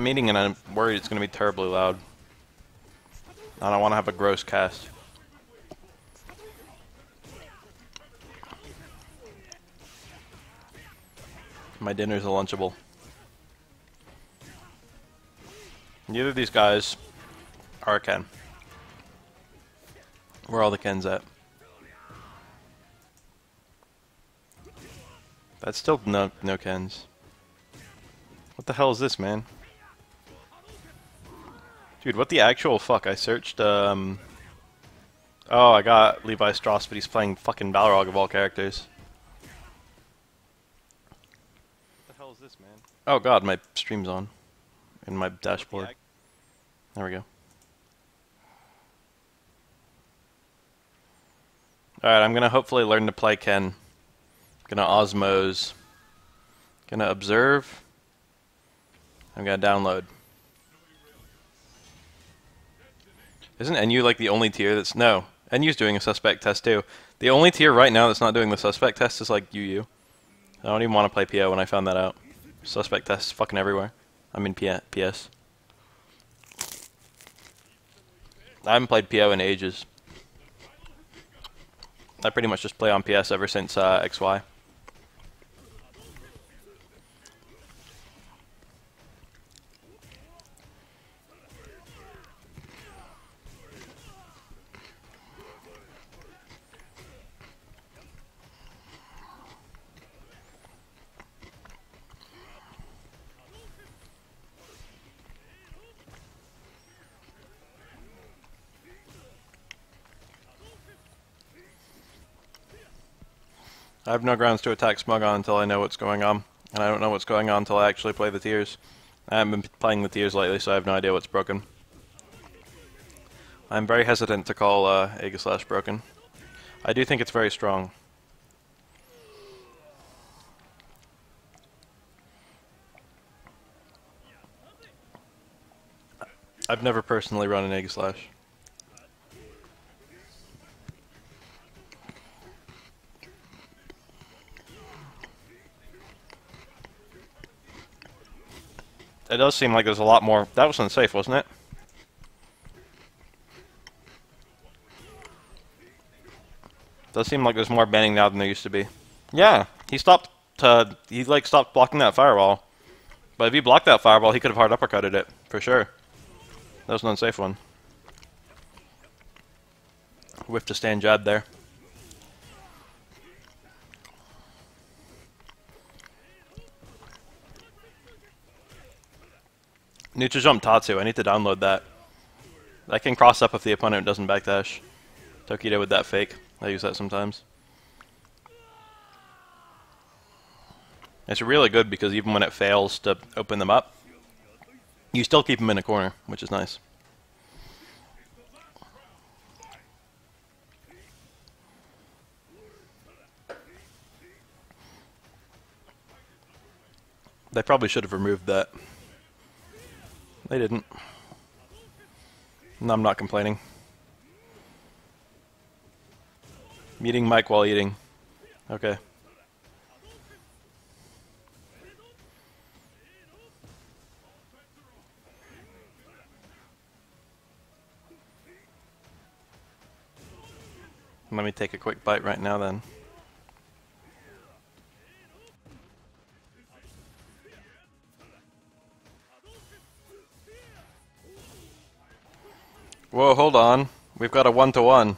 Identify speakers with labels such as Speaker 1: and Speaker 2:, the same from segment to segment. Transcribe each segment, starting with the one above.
Speaker 1: I'm meeting and I'm worried it's going to be terribly loud. I don't want to have a gross cast. My dinner's a Lunchable. Neither of these guys are Ken. Where all the Kens at? That's still no no Kens. What the hell is this, man? Dude, what the actual fuck? I searched, um... Oh, I got Levi Strauss, but he's playing fucking Balrog of all characters. What the hell is this, man? Oh god, my stream's on. In my dashboard. There we go. Alright, I'm gonna hopefully learn to play Ken. Gonna osmose. Gonna observe. I'm gonna download. Isn't NU like the only tier that's no? NU's doing a suspect test too. The only tier right now that's not doing the suspect test is like UU. I don't even want to play PO when I found that out. Suspect tests fucking everywhere. I'm in PS. I haven't played PO in ages. I pretty much just play on PS ever since uh, XY. I have no grounds to attack Smogon until I know what's going on. And I don't know what's going on until I actually play the tiers. I haven't been playing the tiers lately, so I have no idea what's broken. I'm very hesitant to call uh, Aegislash broken. I do think it's very strong. I've never personally run an Aegislash. It does seem like there's a lot more. That was unsafe, wasn't it? Does seem like there's more banning now than there used to be. Yeah, he stopped. Uh, he like stopped blocking that fireball. But if he blocked that fireball, he could have hard uppercutted it for sure. That was an unsafe one. Whiff to stand jab there. Neutral Jump Tatsu, I need to download that. I can cross up if the opponent doesn't backdash. Tokido with that fake. I use that sometimes. It's really good because even when it fails to open them up, you still keep them in a corner, which is nice. They probably should have removed that. They didn't. I'm not complaining. Meeting Mike while eating. Okay. Let me take a quick bite right now then. Whoa, hold on. We've got a one-to-one. -one.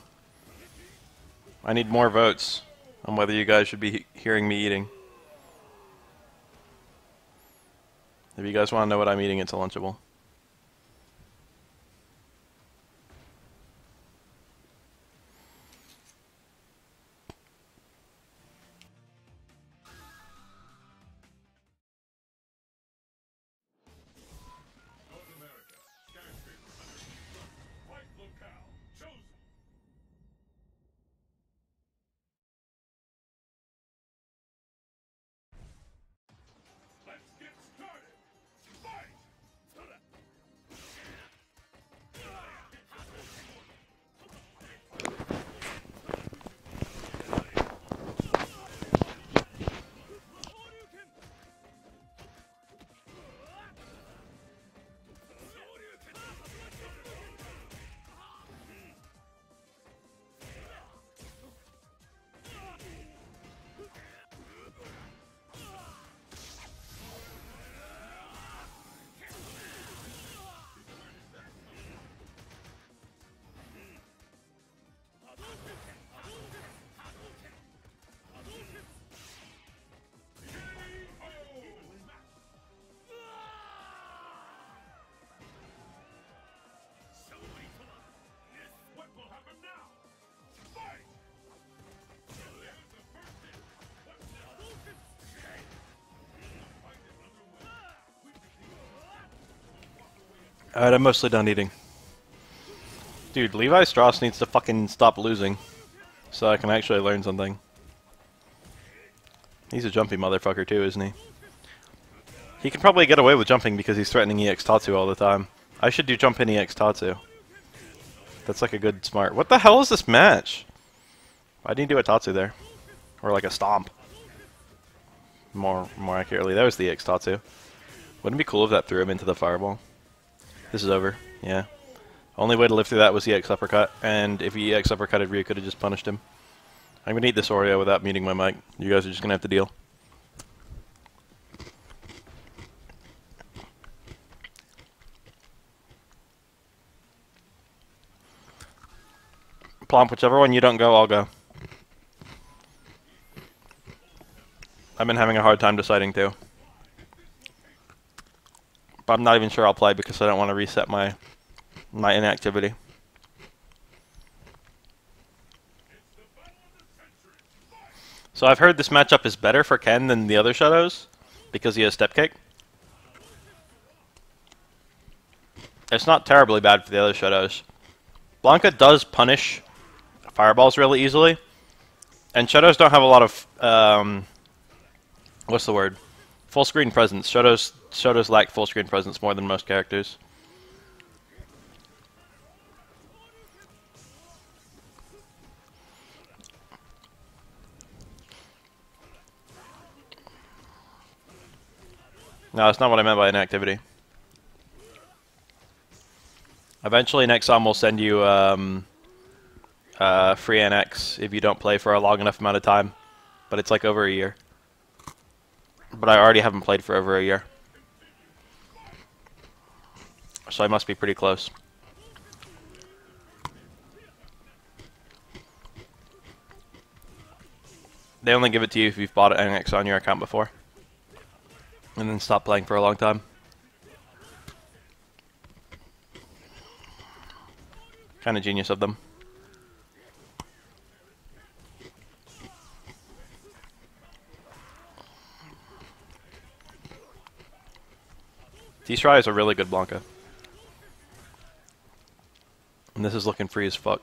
Speaker 1: I need more votes on whether you guys should be hearing me eating. If you guys want to know what I'm eating, it's a Lunchable. Alright, I'm mostly done eating. Dude, Levi Strauss needs to fucking stop losing. So I can actually learn something. He's a jumpy motherfucker too, isn't he? He can probably get away with jumping because he's threatening EX Tatsu all the time. I should do jump in EX Tatsu. That's like a good smart. What the hell is this match? Why didn't he do a Tatsu there? Or like a stomp. More more accurately, that was the EX Tatsu. Wouldn't it be cool if that threw him into the fireball? This is over. Yeah. Only way to live through that was the EX uppercut, and if he EX uppercutted, Ryu could have just punished him. I'm gonna eat this Oreo without muting my mic. You guys are just gonna have to deal. Plump, whichever one you don't go, I'll go. I've been having a hard time deciding too. But I'm not even sure I'll play because I don't want to reset my my inactivity. So I've heard this matchup is better for Ken than the other Shadows because he has Step Kick. It's not terribly bad for the other Shadows. Blanka does punish fireballs really easily, and Shadows don't have a lot of um, what's the word? Full screen presence. Shadows Shadows lack full screen presence more than most characters. No, that's not what I meant by inactivity. Eventually, Nexon will send you um, uh, free NX if you don't play for a long enough amount of time. But it's like over a year. But I already haven't played for over a year. So I must be pretty close. They only give it to you if you've bought an NX on your account before and then stop playing for a long time. Kind of genius of them. T-Stry is a really good Blanka. And this is looking free as fuck.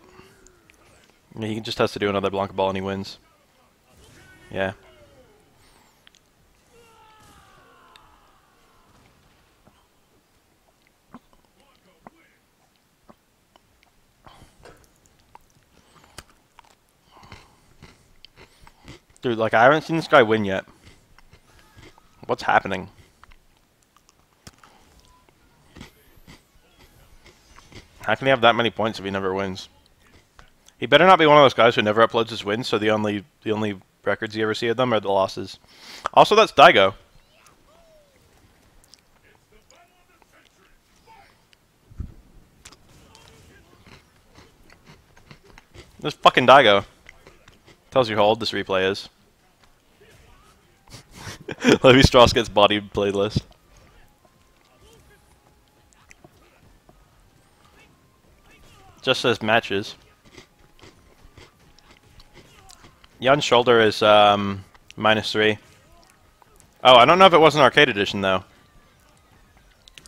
Speaker 1: He just has to do another Blanka ball and he wins. Yeah. Dude, like, I haven't seen this guy win yet. What's happening? How can he have that many points if he never wins? He better not be one of those guys who never uploads his wins, so the only the only records you ever see of them are the losses. Also, that's Daigo. This fucking Daigo. Tells you how old this replay is. Levi Strauss gets body playlist. Just says matches. Yun's shoulder is um, minus three. Oh, I don't know if it was an arcade edition though.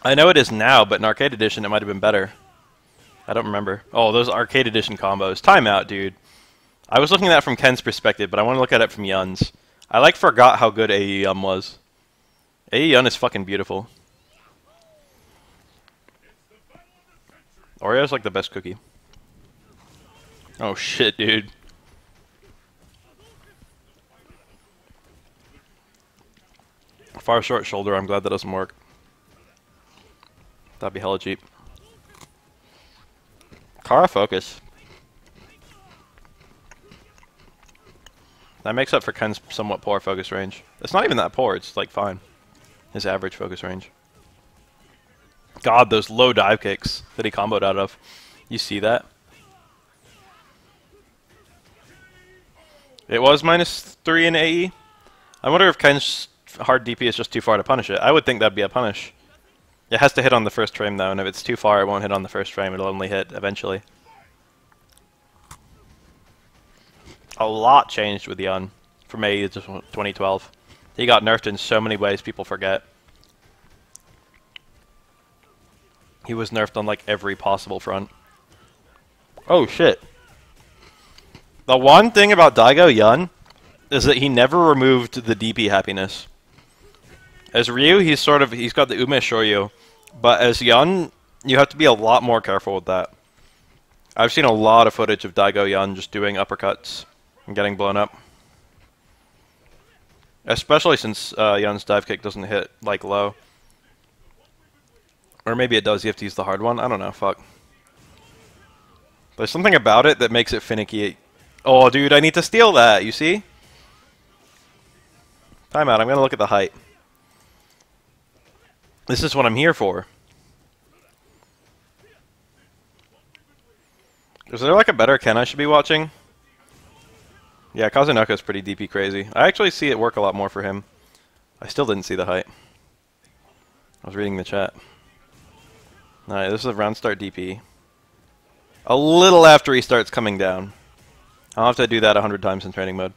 Speaker 1: I know it is now, but in arcade edition it might have been better. I don't remember. Oh, those arcade edition combos. Timeout, dude. I was looking at that from Ken's perspective, but I want to look at it from Yun's. I like forgot how good AE Yun was. AE Yun is fucking beautiful. Oreo's like the best cookie. Oh shit, dude. Far short shoulder, I'm glad that doesn't work. That'd be hella cheap. Kara focus. That makes up for Ken's somewhat poor focus range. It's not even that poor, it's like fine. His average focus range. God, those low dive kicks that he comboed out of. You see that? It was minus 3 in AE. I wonder if Ken's hard DP is just too far to punish it. I would think that'd be a punish. It has to hit on the first frame though, and if it's too far it won't hit on the first frame, it'll only hit eventually. a lot changed with Yun from AE to 2012. He got nerfed in so many ways people forget. He was nerfed on like every possible front. Oh shit. The one thing about Daigo Yun is that he never removed the DP happiness. As Ryu, he's sort of he's got the Ume Shoryu, but as Yun, you have to be a lot more careful with that. I've seen a lot of footage of Daigo Yun just doing uppercuts and getting blown up. Especially since uh, Yun's dive kick doesn't hit like low. Or maybe it does, you have to use the hard one. I don't know, fuck. There's something about it that makes it finicky. Oh, dude, I need to steal that, you see? Time out, I'm gonna look at the height. This is what I'm here for. Is there like a better Ken I should be watching? Yeah, Kazunoko is pretty DP crazy. I actually see it work a lot more for him. I still didn't see the height. I was reading the chat. Alright, this is a round start DP. A little after he starts coming down. I'll have to do that a hundred times in training mode.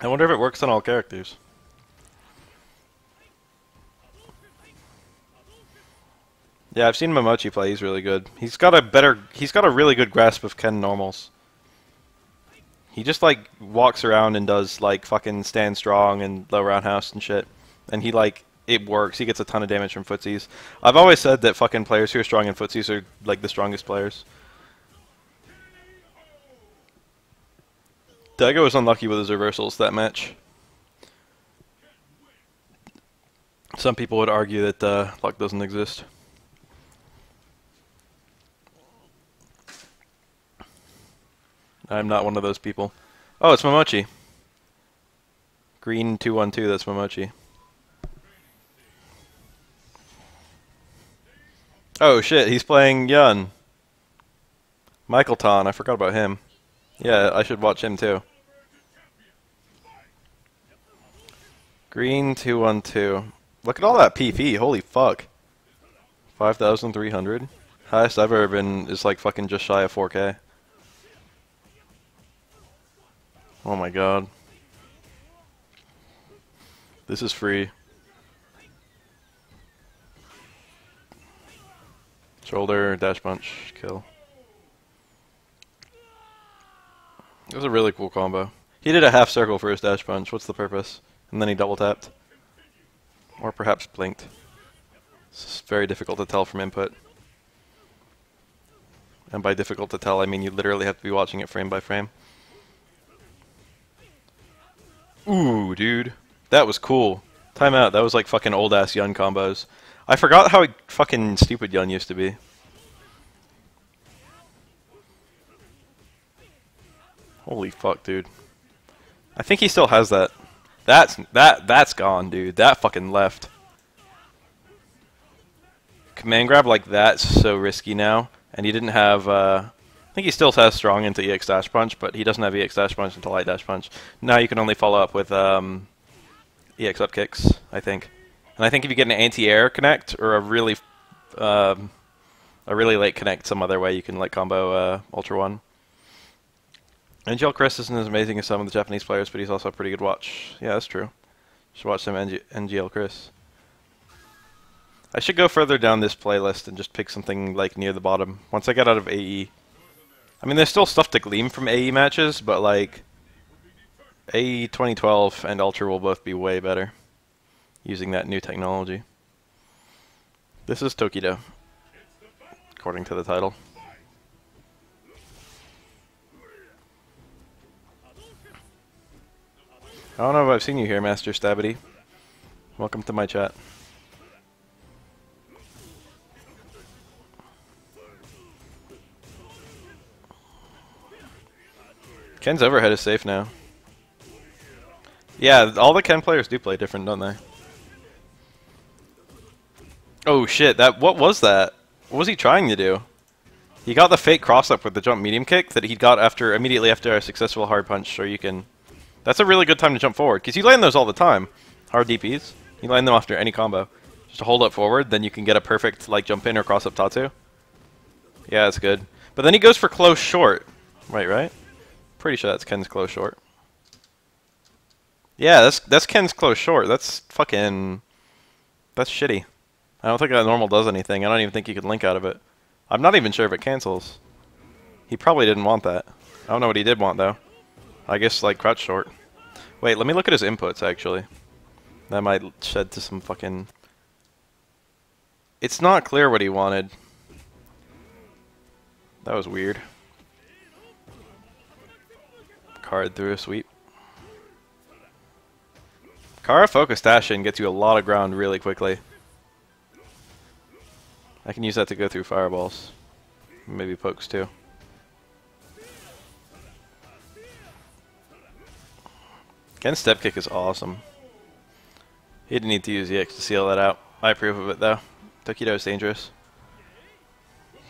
Speaker 1: I wonder if it works on all characters. Yeah, I've seen Momochi play. He's really good. He's got a better. He's got a really good grasp of Ken normals. He just like walks around and does like fucking stand strong and low roundhouse and shit, and he like it works. He gets a ton of damage from footsies. I've always said that fucking players who are strong in footsies are like the strongest players. Daigo was unlucky with his reversals that match. Some people would argue that uh, luck doesn't exist. I'm not one of those people. Oh, it's Momochi. Green 212, that's Momochi. Oh shit, he's playing Yun. Michael Ton, I forgot about him. Yeah, I should watch him too. Green 212. Look at all that PP, holy fuck. 5,300. Highest I've ever been is like fucking just shy of 4k. Oh my god. This is free. Shoulder, dash punch, kill. It was a really cool combo. He did a half circle for his dash punch. What's the purpose? And then he double tapped. Or perhaps blinked. It's very difficult to tell from input. And by difficult to tell, I mean you literally have to be watching it frame by frame. Ooh, dude. That was cool. Time out. That was like fucking old ass Yun combos. I forgot how fucking stupid Yun used to be. Holy fuck, dude. I think he still has that. That's that that's gone, dude. That fucking left. Command grab like that's so risky now, and he didn't have uh, think he still has strong into EX Dash Punch, but he doesn't have EX Dash Punch into Light Dash Punch. Now you can only follow up with um, EX Up Kicks, I think. And I think if you get an anti-air connect or a really um, a really late connect some other way, you can like combo uh, Ultra One. NGL Chris isn't as amazing as some of the Japanese players, but he's also a pretty good watch. Yeah, that's true. Should watch some NG NGL Chris. I should go further down this playlist and just pick something like near the bottom. Once I get out of AE, I mean, there's still stuff to glean from AE matches, but like AE 2012 and Ultra will both be way better using that new technology. This is Tokido, according to the title. I don't know if I've seen you here, Master Stabity. Welcome to my chat. Ken's overhead is safe now. Yeah, all the Ken players do play different, don't they? Oh shit, that what was that? What was he trying to do? He got the fake cross up with the jump medium kick that he got after immediately after a successful hard punch, so you can That's a really good time to jump forward, because you land those all the time. Hard DPs. You land them after any combo. Just hold up forward, then you can get a perfect like jump in or cross up Tatsu. Yeah, that's good. But then he goes for close short. Right, right? Pretty sure that's Ken's close short. Yeah, that's that's Ken's close short. That's fucking. That's shitty. I don't think that normal does anything. I don't even think you could link out of it. I'm not even sure if it cancels. He probably didn't want that. I don't know what he did want though. I guess like crouch short. Wait, let me look at his inputs actually. That might shed to some fucking. It's not clear what he wanted. That was weird. Card through a sweep. Kara focus dash in gets you a lot of ground really quickly. I can use that to go through fireballs. Maybe pokes too. Ken's step kick is awesome. He didn't need to use EX to seal that out. I approve of it though. Tokido is dangerous.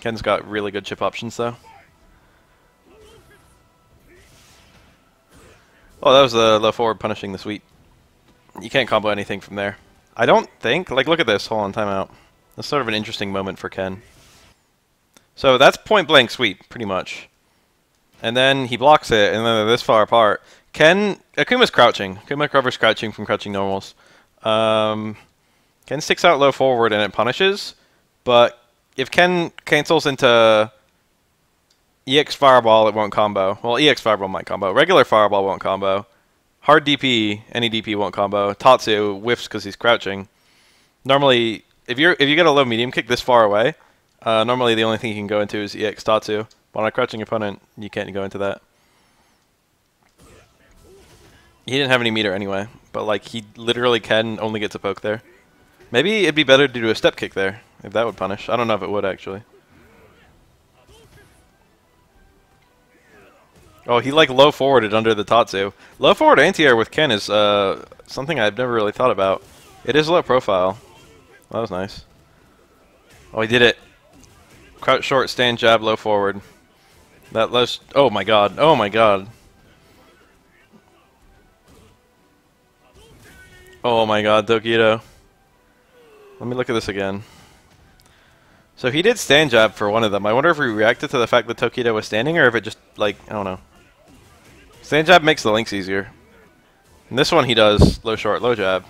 Speaker 1: Ken's got really good chip options though. Oh, that was the low forward punishing the sweep. You can't combo anything from there. I don't think. Like, look at this. Hold on, timeout. That's sort of an interesting moment for Ken. So that's point blank sweep, pretty much. And then he blocks it, and then they're this far apart. Ken Akuma's crouching. Akuma covers crouching from crouching normals. Um, Ken sticks out low forward and it punishes, but if Ken cancels into EX Fireball, it won't combo. Well, EX Fireball might combo. Regular Fireball won't combo. Hard DP, any DP won't combo. Tatsu whiffs because he's crouching. Normally, if you're if you get a low medium kick this far away, uh, normally the only thing you can go into is EX Tatsu. But on a crouching opponent, you can't go into that. He didn't have any meter anyway, but like he literally can only get to poke there. Maybe it'd be better to do a step kick there, if that would punish. I don't know if it would actually. Oh, he like low forwarded under the Tatsu. Low forward anti-air with Ken is uh, something I've never really thought about. It is low profile. That was nice. Oh, he did it. Crouch short, stand jab, low forward. That low. Oh my god. Oh my god. Oh my god, Tokido. Let me look at this again. So he did stand jab for one of them. I wonder if he reacted to the fact that Tokido was standing or if it just, like, I don't know. Stand jab makes the links easier. And this one he does low short, low jab.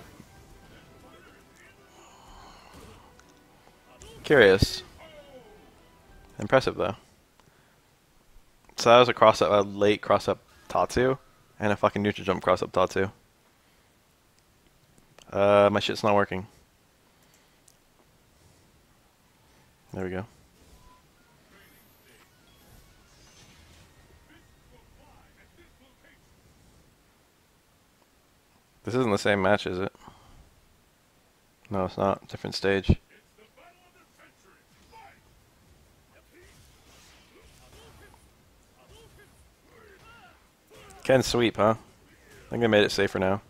Speaker 1: Curious. Impressive though. So that was a cross up, a late cross up Tatsu, and a fucking neutral jump cross up Tatsu. Uh, my shit's not working. There we go. This isn't the same match, is it? No, it's not. Different stage. Ken sweep, huh? I think I made it safer now.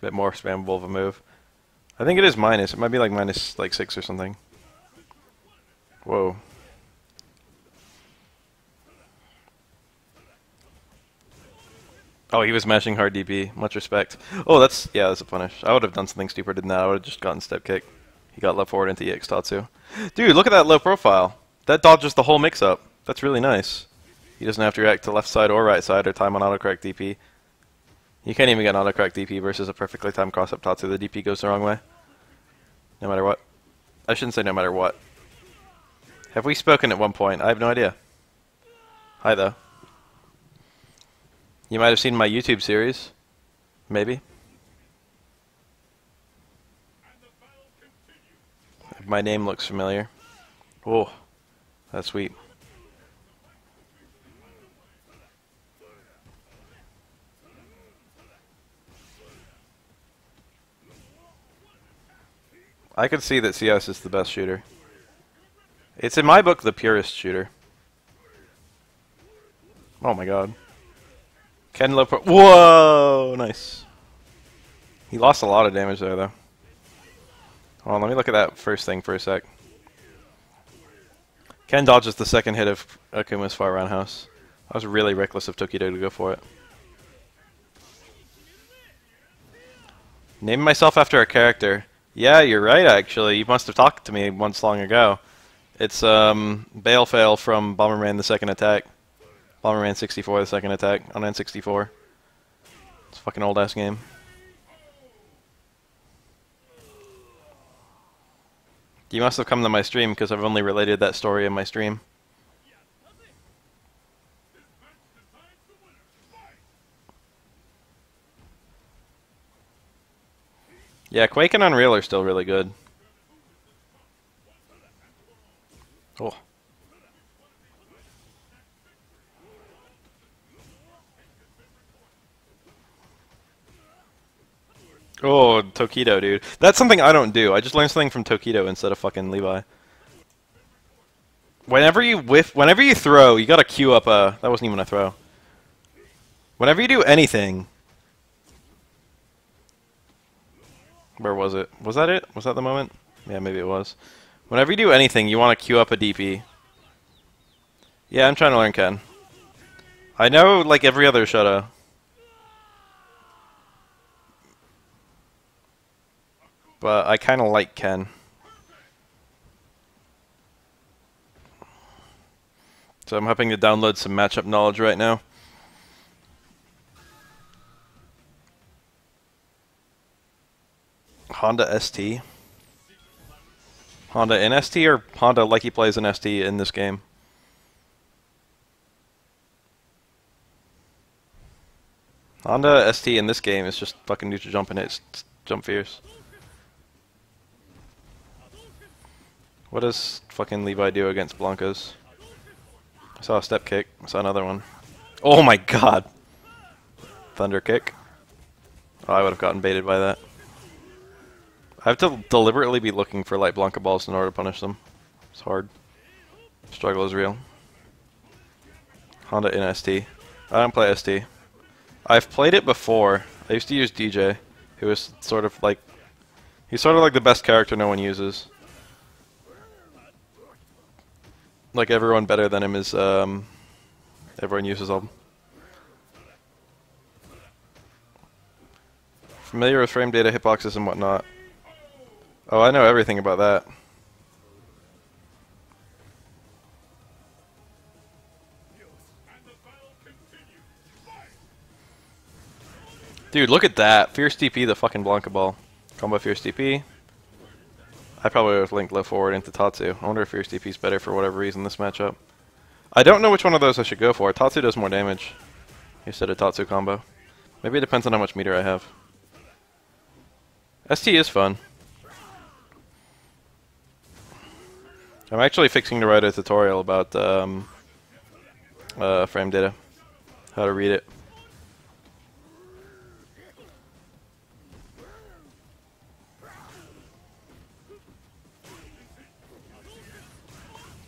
Speaker 1: Bit more spammable of a move. I think it is minus. It might be like minus like six or something. Whoa. Oh, he was mashing hard DP. Much respect. Oh, that's yeah, that's a punish. I would have done something stupider than that. I would have just gotten step kick. He got left forward into EX Tatsu. Dude, look at that low profile. That dodges the whole mix-up. That's really nice. He doesn't have to react to left side or right side or time on autocorrect DP. You can't even get an autocorrect DP versus a perfectly timed cross-up Tatsu. The DP goes the wrong way. No matter what. I shouldn't say no matter what. Have we spoken at one point? I have no idea. Hi, though. You might have seen my YouTube series. Maybe. My name looks familiar. Oh, that's sweet. I could see that CS is the best shooter. It's in my book the purest shooter. Oh my god. Ken Low Whoa! Nice. He lost a lot of damage there, though. Hold on, let me look at that first thing for a sec. Ken dodges the second hit of Akuma's Fire roundhouse. I was really reckless of Tokido to go for it. Name myself after a character. Yeah, you're right, actually. You must have talked to me once long ago. It's um, Baelfael from Bomberman the Second Attack. Bomberman 64 the Second Attack on N64. It's a fucking old ass game. You must have come to my stream because I've only related that story in my stream. Yeah, Quake and Unreal are still really good. Oh. Oh, Tokido, dude. That's something I don't do. I just learned something from Tokido instead of fucking Levi. Whenever you whiff, whenever you throw, you gotta queue up a. That wasn't even a throw. Whenever you do anything. Where was it? Was that it? Was that the moment? Yeah, maybe it was. Whenever you do anything, you want to queue up a DP. Yeah, I'm trying to learn Ken. I know, like every other Shoto. But I kind of like Ken. So I'm hoping to download some matchup knowledge right now. Honda ST. Honda in ST or Honda like he plays in ST in this game? Honda ST in this game is just fucking neutral jumping it. It's jump fierce. What does fucking Levi do against Blancos? I saw a step kick. I saw another one. Oh my god! Thunder kick. Oh, I would have gotten baited by that. I have to deliberately be looking for light Blanka balls in order to punish them. It's hard. Struggle is real. Honda in ST. I don't play ST. I've played it before. I used to use DJ, who was sort of like... He's sort of like the best character no one uses. Like everyone better than him is um, everyone uses them. Familiar with frame data, hitboxes, and whatnot. Oh, I know everything about that. Dude, look at that. Fierce DP, the fucking Blanka ball. Combo Fierce DP. I probably would have linked low forward into Tatsu. I wonder if Fierce DP is better for whatever reason this matchup. I don't know which one of those I should go for. Tatsu does more damage. Instead of Tatsu combo. Maybe it depends on how much meter I have. ST is fun. I'm actually fixing to write a tutorial about um, uh, frame data. How to read it.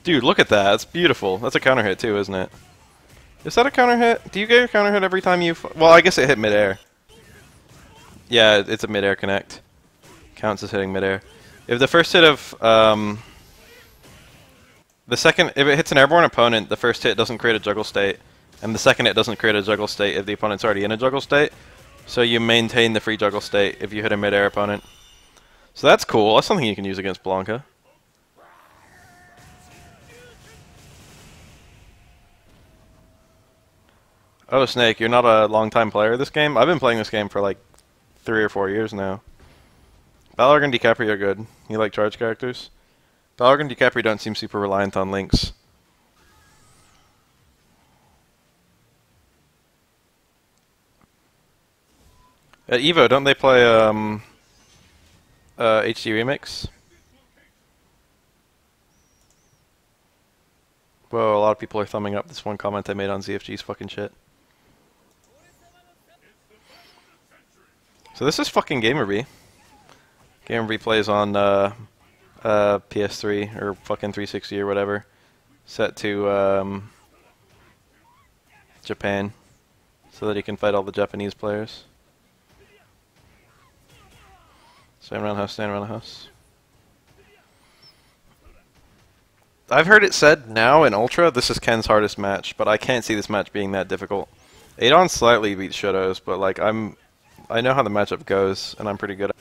Speaker 1: Dude, look at that. It's beautiful. That's a counter hit too, isn't it? Is that a counter hit? Do you get a counter hit every time you... well, I guess it hit midair. Yeah, it's a midair connect. Counts as hitting midair. If the first hit of... Um, the second... If it hits an airborne opponent, the first hit doesn't create a juggle state. And the second hit doesn't create a juggle state if the opponent's already in a juggle state. So you maintain the free juggle state if you hit a midair opponent. So that's cool. That's something you can use against Blanka. Oh, Snake, you're not a long-time player of this game? I've been playing this game for like three or four years now. Balrog and Decapre are good. You like charge characters? Balrog and Decapre don't seem super reliant on links. At EVO, don't they play um, uh, HD Remix? Whoa, a lot of people are thumbing up this one comment I made on ZFG's fucking shit. So this is fucking GamerBee. GamerBee plays on uh, uh, PS3 or fucking 360 or whatever, set to um, Japan, so that he can fight all the Japanese players. Stand around the house, stand around the house. I've heard it said now in Ultra this is Ken's hardest match, but I can't see this match being that difficult. Adon slightly beats Shotos, but like I'm I know how the matchup goes, and I'm pretty good at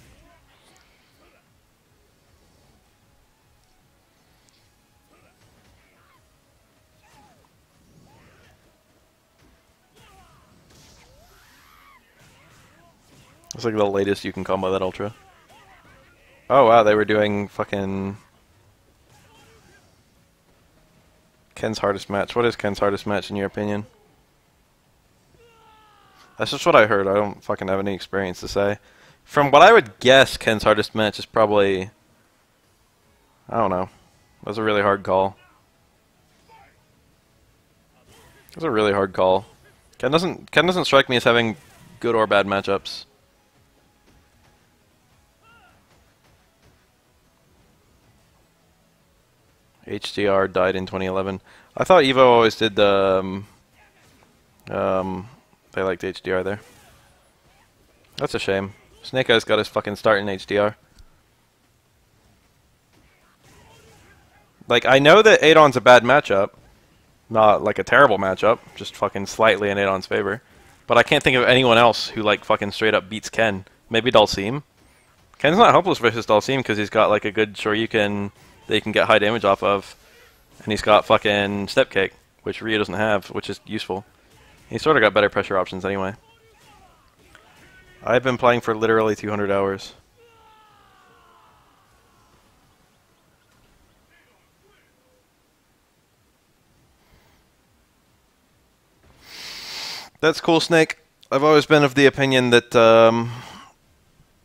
Speaker 1: It's like the latest you can combo that ultra. Oh wow, they were doing fucking Ken's hardest match. What is Ken's hardest match in your opinion? That's just what I heard. I don't fucking have any experience to say. From what I would guess, Ken's hardest match is probably I don't know. That was a really hard call. It was a really hard call. Ken doesn't Ken doesn't strike me as having good or bad matchups. HDR died in 2011. I thought Evo always did the. Um, um, they liked HDR there. That's a shame. Snake Eyes got his fucking start in HDR. Like, I know that Adon's a bad matchup. Not like a terrible matchup, just fucking slightly in Adon's favor. But I can't think of anyone else who, like, fucking straight up beats Ken. Maybe Dhalsim. Ken's not hopeless versus Dhalsim because he's got, like, a good Shoryuken that he can get high damage off of. And he's got fucking Step Kick, which Ryu doesn't have, which is useful. He's sort of got better pressure options anyway. I've been playing for literally 200 hours. That's cool, Snake. I've always been of the opinion that um,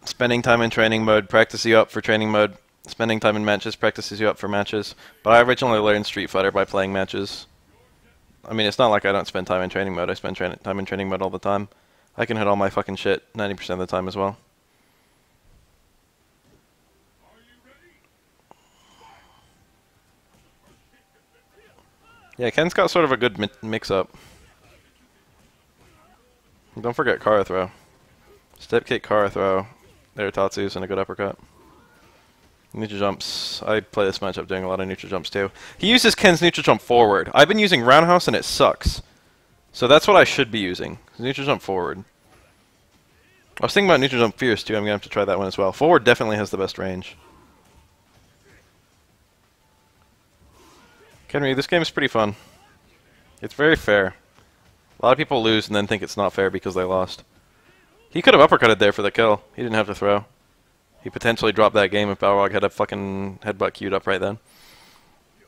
Speaker 1: spending time in training mode practices you up for training mode. Spending time in matches practices you up for matches. But I originally learned Street Fighter by playing matches. I mean, it's not like I don't spend time in training mode. I spend tra time in training mode all the time. I can hit all my fucking shit 90% of the time as well. Yeah, Ken's got sort of a good mi mix-up. Don't forget Kara throw. Step kick, Kara throw, there Tatsus, and a good uppercut. Neutral jumps. I play this matchup doing a lot of neutral jumps too. He uses Ken's neutral jump forward. I've been using roundhouse and it sucks. So that's what I should be using. Neutral jump forward. I was thinking about neutral jump fierce too. I'm gonna have to try that one as well. Forward definitely has the best range. Kenry, this game is pretty fun. It's very fair. A lot of people lose and then think it's not fair because they lost. He could have uppercutted there for the kill. He didn't have to throw. He potentially dropped that game if Balrog had a fucking headbutt queued up right then.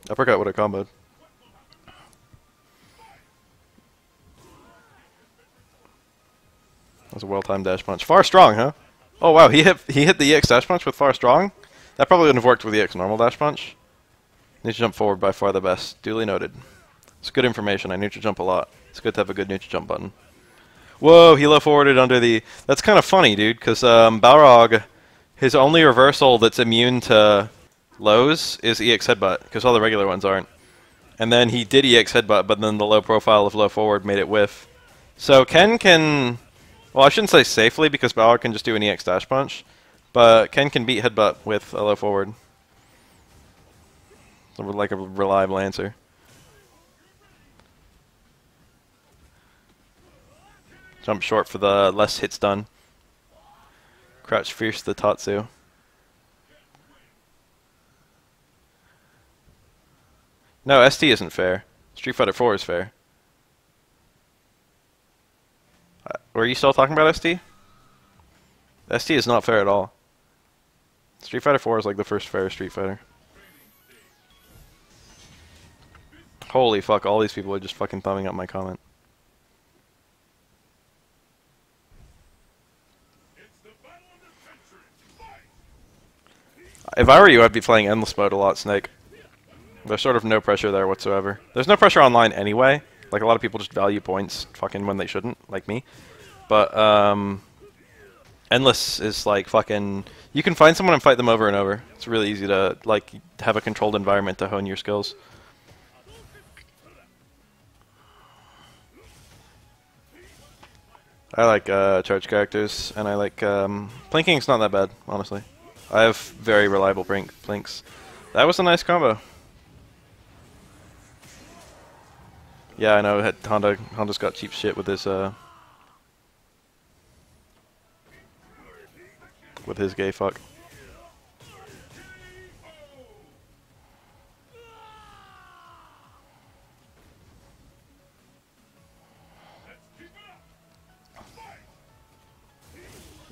Speaker 1: Uppercut would have comboed. That was a well-timed dash punch. Far strong, huh? Oh wow, he hit he hit the EX dash punch with far strong? That probably wouldn't have worked with the EX normal dash punch. To jump forward by far the best. Duly noted. It's good information. I to jump a lot. It's good to have a good neutral jump button. Whoa, he low forwarded under the... That's kind of funny, dude, because um, Balrog, his only reversal that's immune to lows is EX headbutt, because all the regular ones aren't. And then he did EX headbutt, but then the low profile of low forward made it whiff. So Ken can... Well, I shouldn't say safely, because Balrog can just do an EX dash punch. But Ken can beat headbutt with a low forward. So like a reliable answer. Jump short for the less hits done. Crouch fierce the Tatsu. No, ST isn't fair. Street Fighter 4 is fair. Uh, were you still talking about ST? ST is not fair at all. Street Fighter 4 is like the first fair Street Fighter. Holy fuck, all these people are just fucking thumbing up my comment. If I were you, I'd be playing endless mode a lot, Snake. There's sort of no pressure there whatsoever. There's no pressure online anyway. Like, a lot of people just value points fucking when they shouldn't, like me. But, um... Endless is like fucking... You can find someone and fight them over and over. It's really easy to, like, have a controlled environment to hone your skills. I like uh, charge characters, and I like... Um, Plinking's not that bad, honestly. I have very reliable plink, plinks. That was a nice combo. Yeah, I know. Honda Honda's got cheap shit with his uh with his gay fuck.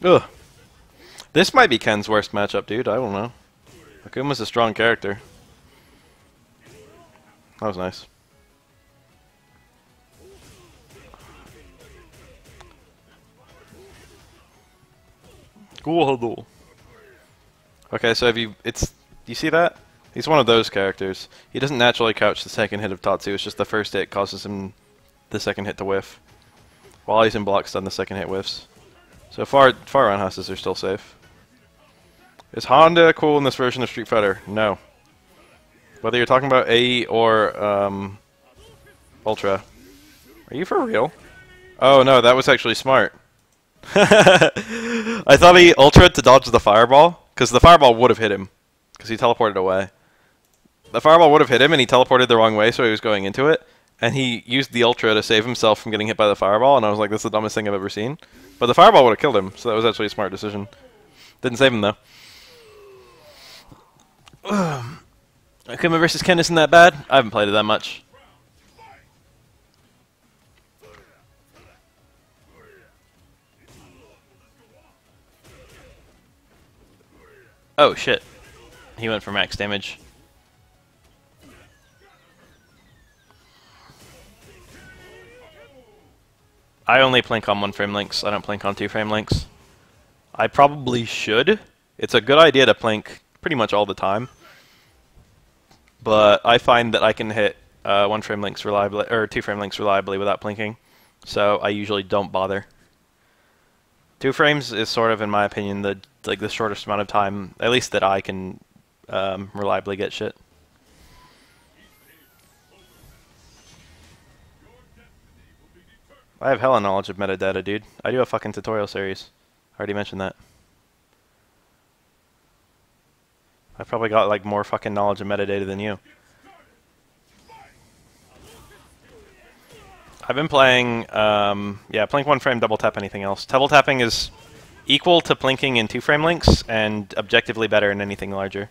Speaker 1: Ugh. This might be Ken's worst matchup, dude. I don't know. Akuma's a strong character. That was nice. Cool. Okay, so have you? It's. You see that? He's one of those characters. He doesn't naturally couch the second hit of Tatsu. It's just the first hit causes him the second hit to whiff. While he's in block stun, the second hit whiffs. So far, far roundhouses are still safe. Is Honda cool in this version of Street Fighter? No. Whether you're talking about AE or um, Ultra. Are you for real? Oh no, that was actually smart. I thought he Ultra to dodge the fireball, because the fireball would have hit him, because he teleported away. The fireball would have hit him, and he teleported the wrong way, so he was going into it, and he used the Ultra to save himself from getting hit by the fireball, and I was like, that's the dumbest thing I've ever seen. But the fireball would have killed him, so that was actually a smart decision. Didn't save him, though. Um, Akuma versus Ken isn't that bad. I haven't played it that much. Oh shit. He went for max damage. I only plink on one frame links. I don't plink on two frame links. I probably should. It's a good idea to plink pretty much all the time. But I find that I can hit uh, one frame links reliably or two frame links reliably without plinking, So I usually don't bother. Two frames is sort of, in my opinion, the like the shortest amount of time, at least that I can um, reliably get shit. I have hella knowledge of metadata, dude. I do a fucking tutorial series. I already mentioned that. I've probably got like more fucking knowledge of metadata than you. I've been playing, um, yeah, Plink one frame, double tap, anything else. Double tapping is equal to plinking in two frame links and objectively better in anything larger.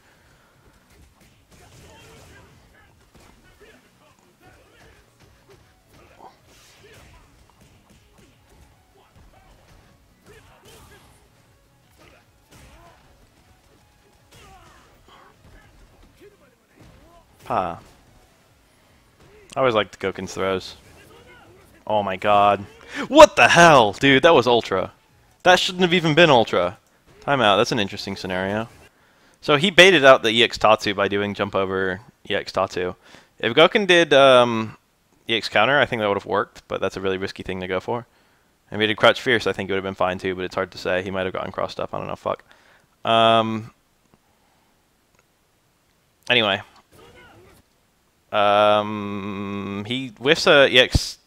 Speaker 1: Pa. I always liked Gouken's throws. Oh my god. What the hell? Dude, that was Ultra. That shouldn't have even been Ultra. Timeout, that's an interesting scenario. So he baited out the EX Tatsu by doing jump over EX Tatsu. If Gouken did um, EX counter, I think that would have worked, but that's a really risky thing to go for. If he did Crouch Fierce, I think it would have been fine too, but it's hard to say. He might have gotten crossed up. I don't know. Fuck. Um, anyway, um, he whiffs a EX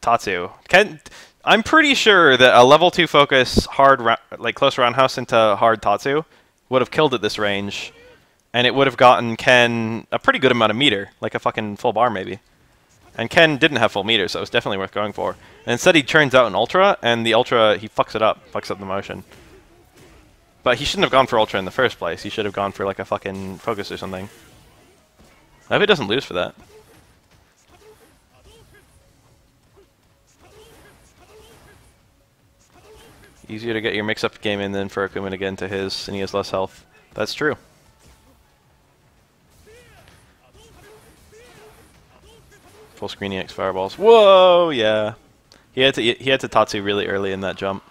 Speaker 1: Tatsu. Can I'm pretty sure that a level two focus hard like close roundhouse into hard Tatsu would have killed at this range, and it would have gotten Ken a pretty good amount of meter, like a fucking full bar maybe. And Ken didn't have full meter, so it was definitely worth going for. And instead he turns out an Ultra, and the Ultra, he fucks it up, fucks up the motion. But he shouldn't have gone for Ultra in the first place. He should have gone for like a fucking focus or something. I hope he doesn't lose for that. Easier to get your mix-up game in than for Akuma again to his, and he has less health. That's true. Full screen EX fireballs. Whoa, yeah. He had to he had to Tatsu really early in that jump.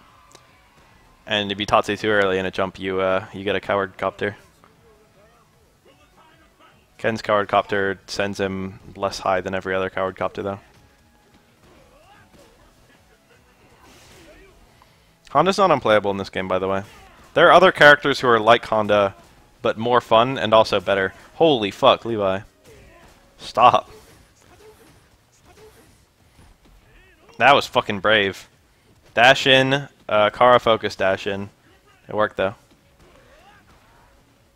Speaker 1: And if you Tatsu too early in a jump, you uh, you get a coward copter. Ken's coward copter sends him less high than every other coward copter, though. Honda's not unplayable in this game, by the way. There are other characters who are like Honda, but more fun and also better. Holy fuck, Levi. Stop. That was fucking brave. Dash in, uh, Kara focus dash in. It worked, though.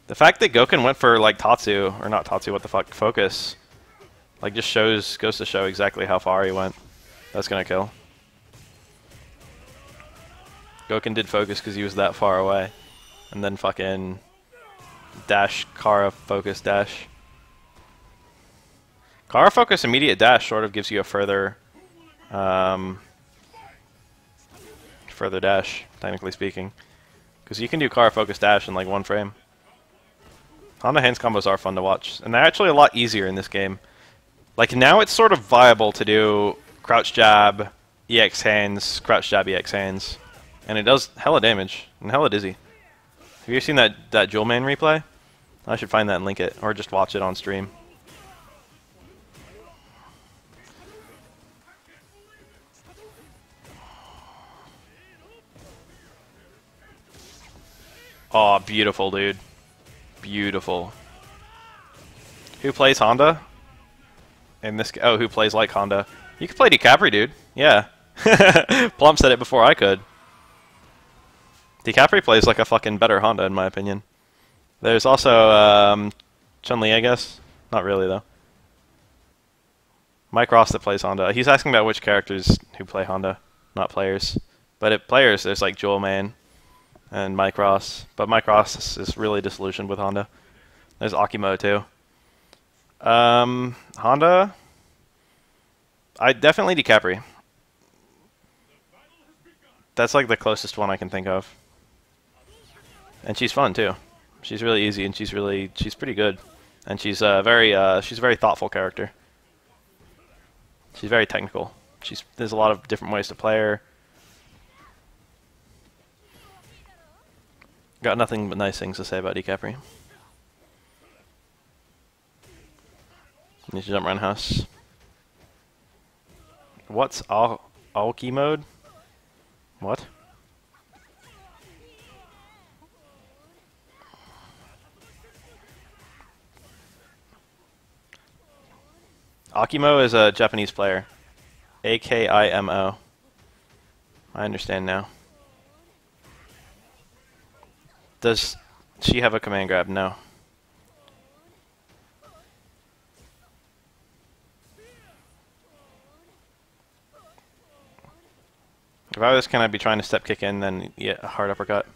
Speaker 1: The fact that Gouken went for like Tatsu, or not Tatsu, what the fuck, Focus, like just shows, goes to show exactly how far he went. That's gonna kill. Gouken did Focus because he was that far away. And then fucking dash, Kara, Focus, dash. Kara Focus immediate dash sort of gives you a further, um, further dash, technically speaking. Because you can do Kara focus dash in like one frame. Honda hands combos are fun to watch, and they're actually a lot easier in this game. Like now it's sort of viable to do crouch jab, EX hands, crouch jab, EX hands, and it does hella damage and hella dizzy. Have you seen that that Jewel Man replay? I should find that and link it, or just watch it on stream. Oh, beautiful, dude. Beautiful. Who plays Honda? In this, oh, who plays like Honda? You could play Decapre, dude. Yeah. Plum said it before I could. Decapre plays like a fucking better Honda, in my opinion. There's also um, Chun-Li, I guess. Not really, though. Mike Ross that plays Honda. He's asking about which characters who play Honda, not players. But at players, there's like Jewel Man and Mike Ross. But Mike Ross is really disillusioned with Honda. There's Akimo, too. Um, Honda, I definitely Decapre. That's like the closest one I can think of. And she's fun too. She's really easy and she's really she's pretty good. And she's a very uh, she's a very thoughtful character. She's very technical. She's there's a lot of different ways to play her. Got nothing but nice things to say about Decapre. Need to jump around house. What's all Alki mode? What? Akimo is a Japanese player. A-K-I-M-O. I understand now. Does she have a command grab? No. If I was to be trying to step kick in, then yeah, a hard uppercut.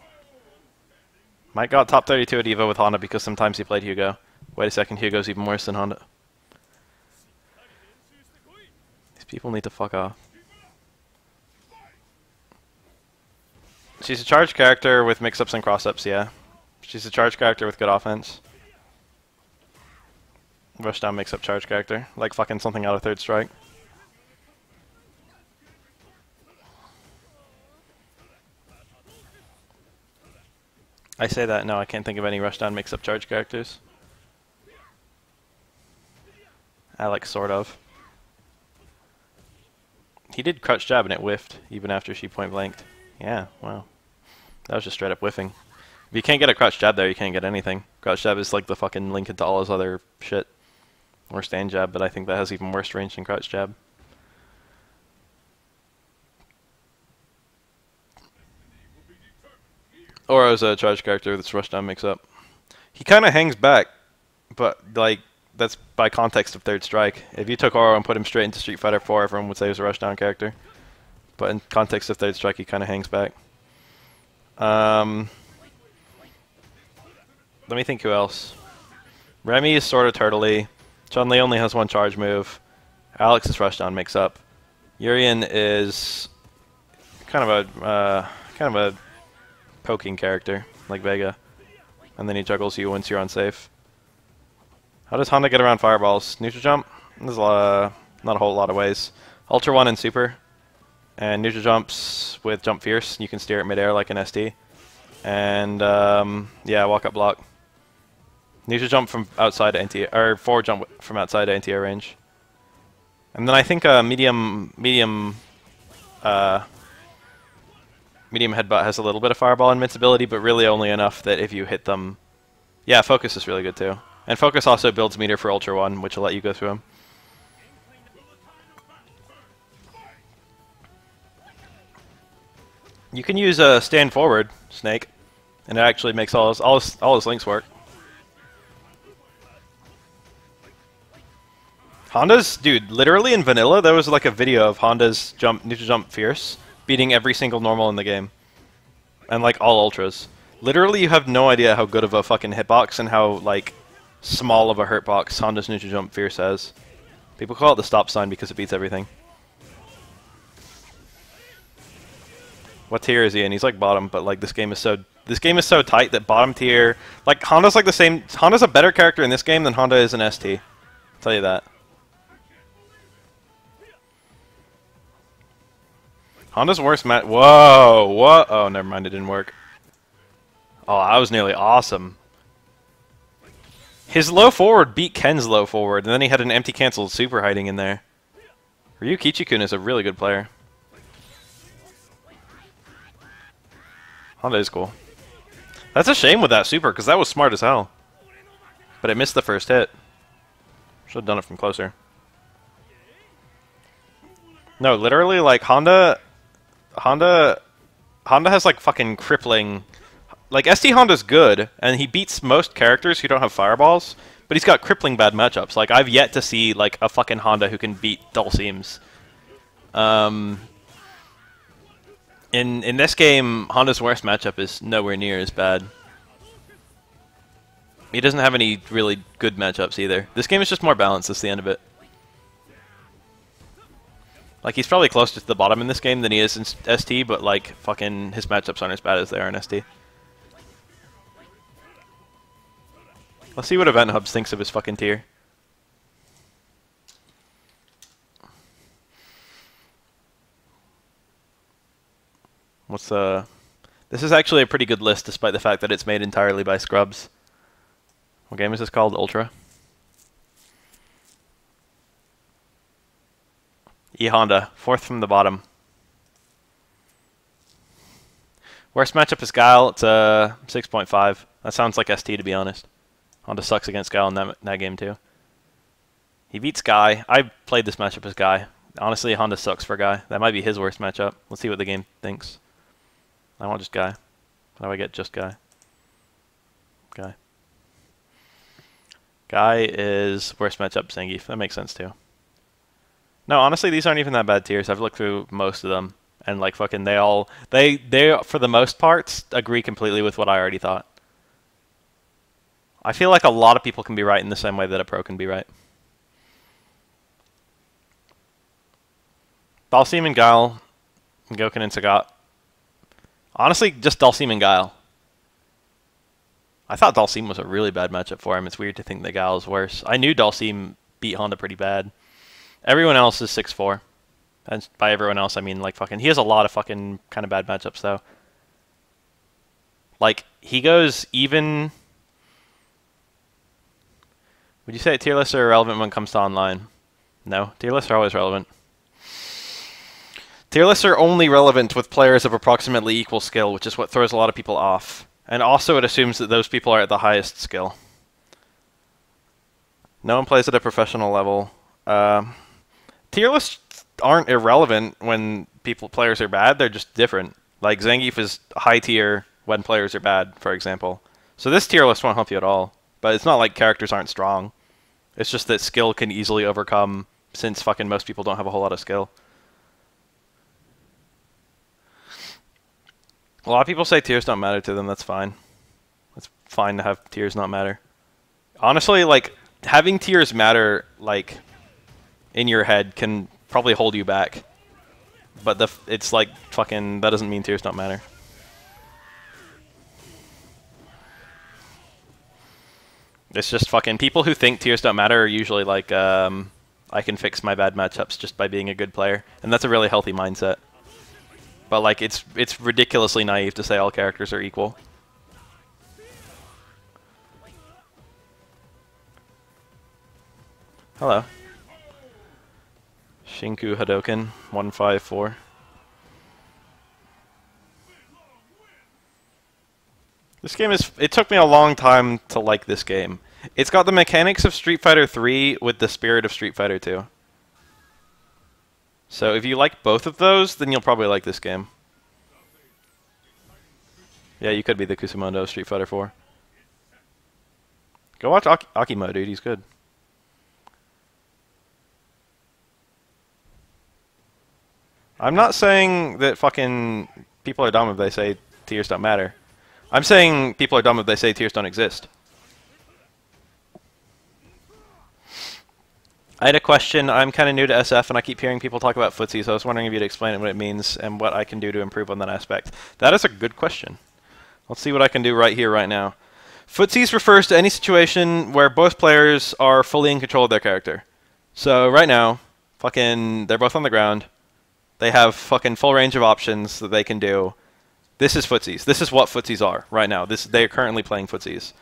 Speaker 1: Mike got top 32 at EVO with Honda because sometimes he played Hugo. Wait a second, Hugo's even worse than Honda. These people need to fuck off. She's a charge character with mix-ups and cross-ups, yeah. She's a charge character with good offense. Rushdown mix-up charge character. Like fucking something out of Third Strike. I say that, no, I can't think of any rushdown mix-up charge characters. Alex, sort of. He did crouch jab and it whiffed, even after she point blanked. Yeah, wow. That was just straight up whiffing. If you can't get a crouch jab there, you can't get anything. Crouch jab is like the fucking link into all his other shit. Or stand jab, but I think that has even worse range than crouch jab. Or as a charge character that's rushdown mix up. He kind of hangs back, but like that's by context of third strike. If you took Oro and put him straight into Street Fighter 4, everyone would say he was a rushdown character. But in context of third strike, he kind of hangs back. Um, let me think who else. Remy is sort of turtley. Chun Li only has one charge move. Alex is rushdown makes up. Urien is kind of a uh, kind of a poking character like Vega, and then he juggles you once you're unsafe. How does Honda get around fireballs? Neutral jump? There's a lot, not a whole lot of ways. Ultra 1 and Super. And neutral jumps with Jump Fierce. You can steer it midair like an SD. And, um, yeah, walk up block. Neutral jump from outside anti or forward jump from outside anti air range. And then I think uh, medium medium uh, medium headbutt has a little bit of fireball invincibility, but really only enough that if you hit them, yeah, focus is really good too. And Focus also builds meter for Ultra 1, which will let you go through him. You can use a uh, stand forward, Snake, and it actually makes all his, all his, all his links work. Honda's, dude, literally in vanilla, there was like a video of Honda's jump, neutral jump fierce beating every single normal in the game. And like all ultras. Literally, you have no idea how good of a fucking hitbox and how, like, small of a hurtbox Honda's Neutral Jump Fierce has. People call it the stop sign because it beats everything. What tier is he in? He's like bottom, but like this game is so this game is so tight that bottom tier like Honda's like the same Honda's a better character in this game than Honda is in ST. I'll tell you that. Honda's worst match. Whoa! What? Oh, never mind. It didn't work. Oh, that was nearly awesome. His low forward beat Ken's low forward, and then he had an empty cancelled super hiding in there. Ryu Kichikun is a really good player. Honda is cool. That's a shame with that super, because that was smart as hell. But it missed the first hit. Should have done it from closer. No, literally, like, Honda... Honda... Honda has, like, fucking crippling... Like, ST Honda's good, and he beats most characters who don't have fireballs, but he's got crippling bad matchups. Like, I've yet to see, like, a fucking Honda who can beat Dhalsim's. Um, in in this game, Honda's worst matchup is nowhere near as bad. He doesn't have any really good matchups either. This game is just more balanced. That's the end of it. Like, he's probably closer to the bottom in this game than he is in ST, but, like, fucking his matchups aren't as bad as they are in ST. Let's see what EventHubs thinks of his fucking tier. What's uh This is actually a pretty good list despite the fact that it's made entirely by scrubs. What game is this called? Ultra? E Honda, fourth from the bottom. Worst matchup is Guile. It's a uh, 6.5. That sounds like ST to be honest. Honda sucks against Guile in that, that game too. He beats Guy. I played this matchup as Guy. Honestly, Honda sucks for Guy. That might be his worst matchup. Let's see what the game thinks. I want just Guy. How do I get just Guy? Guy. Guy is worst matchup Zangief. That makes sense too. No, honestly, these aren't even that bad tiers. I've looked through most of them, and like fucking, they all they they for the most part agree completely with what I already thought. I feel like a lot of people can be right in the same way that a pro can be right. Dhalsim and Guile, Gouken and Sagat. Honestly, just Dhalsim and Guile. I thought Dhalsim was a really bad matchup for him. It's weird to think that Guile is worse. I knew Dhalsim beat Honda pretty bad. Everyone else is 6'4". And by everyone else, I mean, like, fucking... He has a lot of fucking kind of bad matchups, though. Like, he goes even... Would you say tier lists are irrelevant when it comes to online? No, tier lists are always relevant. Tier lists are only relevant with players of approximately equal skill, which is what throws a lot of people off. And also it assumes that those people are at the highest skill. No one plays at a professional level. Uh, tier lists aren't irrelevant when people players are bad, they're just different. Like Zangief is high tier when players are bad, for example. So this tier list won't help you at all. But it's not like characters aren't strong. It's just that skill can easily overcome since fucking most people don't have a whole lot of skill. A lot of people say tiers don't matter to them. That's fine. It's fine to have tiers not matter. Honestly, like having tiers matter, like in your head, can probably hold you back. But the it's like fucking that doesn't mean tiers don't matter. It's just fucking people who think tiers don't matter are usually like, um, I can fix my bad matchups just by being a good player, and that's a really healthy mindset. But like it's it's ridiculously naive to say all characters are equal. Hello. Shinku Hadoken 154. This game is it took me a long time to like this game. It's got the mechanics of Street Fighter 3 with the spirit of Street Fighter 2. So if you like both of those, then you'll probably like this game. Yeah, you could be the Kusumondo Street Fighter 4. Go watch Ak Akimo, dude. He's good. I'm not saying that fucking people are dumb if they say tiers don't matter. I'm saying people are dumb if they say tiers don't exist. I had a question. I'm kind of new to SF, and I keep hearing people talk about footsie, so I was wondering if you'd explain what it means and what I can do to improve on that aspect. That is a good question. Let's see what I can do right here, right now. Footsies refers to any situation where both players are fully in control of their character. So right now, fucking, they're both on the ground. They have fucking full range of options that they can do. This is footsies. This is what footsies are right now. This they are currently playing footsies.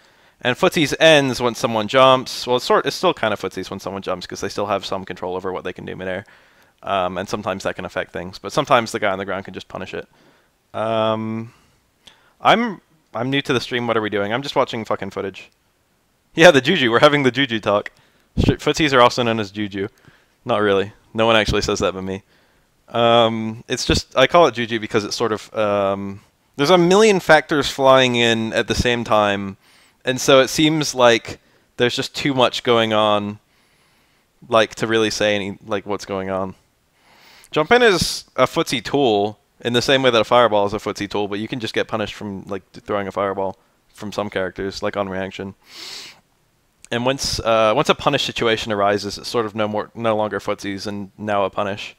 Speaker 1: And footsies ends when someone jumps. Well, it's, sort, it's still kind of footsies when someone jumps because they still have some control over what they can do midair. Um, and sometimes that can affect things. But sometimes the guy on the ground can just punish it. Um, I'm I'm new to the stream. What are we doing? I'm just watching fucking footage. Yeah, the Juju. We're having the Juju talk. Footsies are also known as Juju. Not really. No one actually says that but me. Um, it's just I call it Juju because it's sort of um, there's a million factors flying in at the same time, and so it seems like there's just too much going on, like to really say any like what's going on. Jump in is a footsie tool in the same way that a fireball is a footsie tool, but you can just get punished from like throwing a fireball from some characters, like on reaction. And once uh, once a punish situation arises, it's sort of no more no longer footsies and now a punish.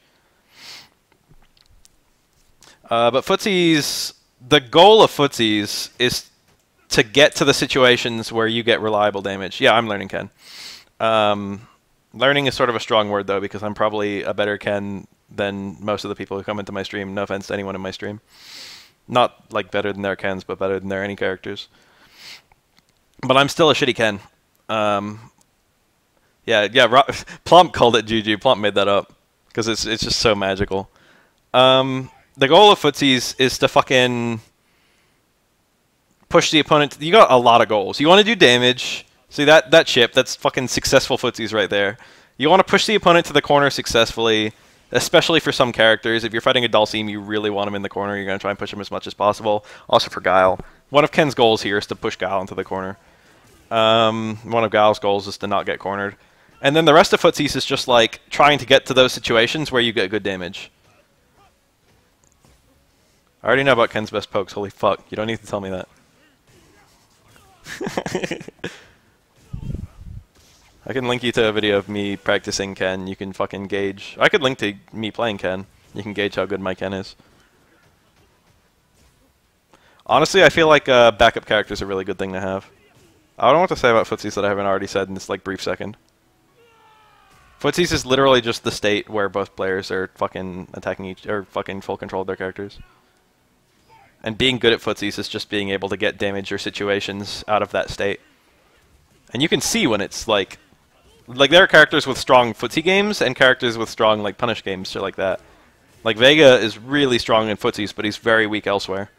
Speaker 1: Uh, but footsies the goal of footsies is to get to the situations where you get reliable damage. Yeah, I'm learning Ken. Um, learning is sort of a strong word though, because I'm probably a better Ken than most of the people who come into my stream. No offense to anyone in my stream. Not like better than their Kens, but better than their any characters. But I'm still a shitty Ken. Um, yeah, yeah. Plump called it GG. Plump made that up because it's it's just so magical. Um, the goal of footsies is to fucking push the opponent. You got a lot of goals. You want to do damage. See that that chip? That's fucking successful footsies right there. You want to push the opponent to the corner successfully, especially for some characters. If you're fighting a Dhalsim, you really want him in the corner. You're going to try and push him as much as possible. Also for Guile. One of Ken's goals here is to push Guile into the corner. Um, one of Guile's goals is to not get cornered. And then the rest of footsies is just like trying to get to those situations where you get good damage. I already know about Ken's best pokes. Holy fuck. You don't need to tell me that. I can link you to a video of me practicing Ken. You can fucking gauge. I could link to me playing Ken. You can gauge how good my Ken is. Honestly, I feel like uh, backup character is a really good thing to have. I don't know what to say about footsies that I haven't already said in this like brief second. Footsies is literally just the state where both players are fucking attacking each or fucking full control of their characters. And being good at footsies is just being able to get damage or situations out of that state. And you can see when it's like, like there are characters with strong footsie games and characters with strong like punish games, shit like that. Like Vega is really strong in footsies, but he's very weak elsewhere.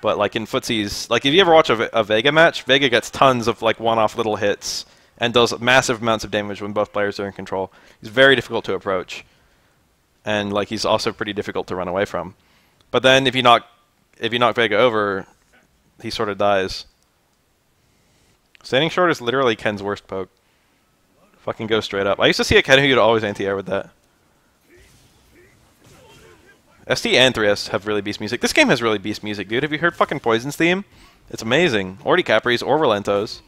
Speaker 1: But like in footsies, like if you ever watch a, a Vega match, Vega gets tons of like one-off little hits and does massive amounts of damage when both players are in control. He's very difficult to approach, and like he's also pretty difficult to run away from. But then if you knock if you knock Vega over, he sort of dies. Standing short is literally Ken's worst poke. Fucking go straight up. I used to see a Ken who would always anti-air with that. ST and 3S have really beast music. This game has really beast music, dude. Have you heard fucking Poison's theme? It's amazing. Or Decapre's, or Rolento's.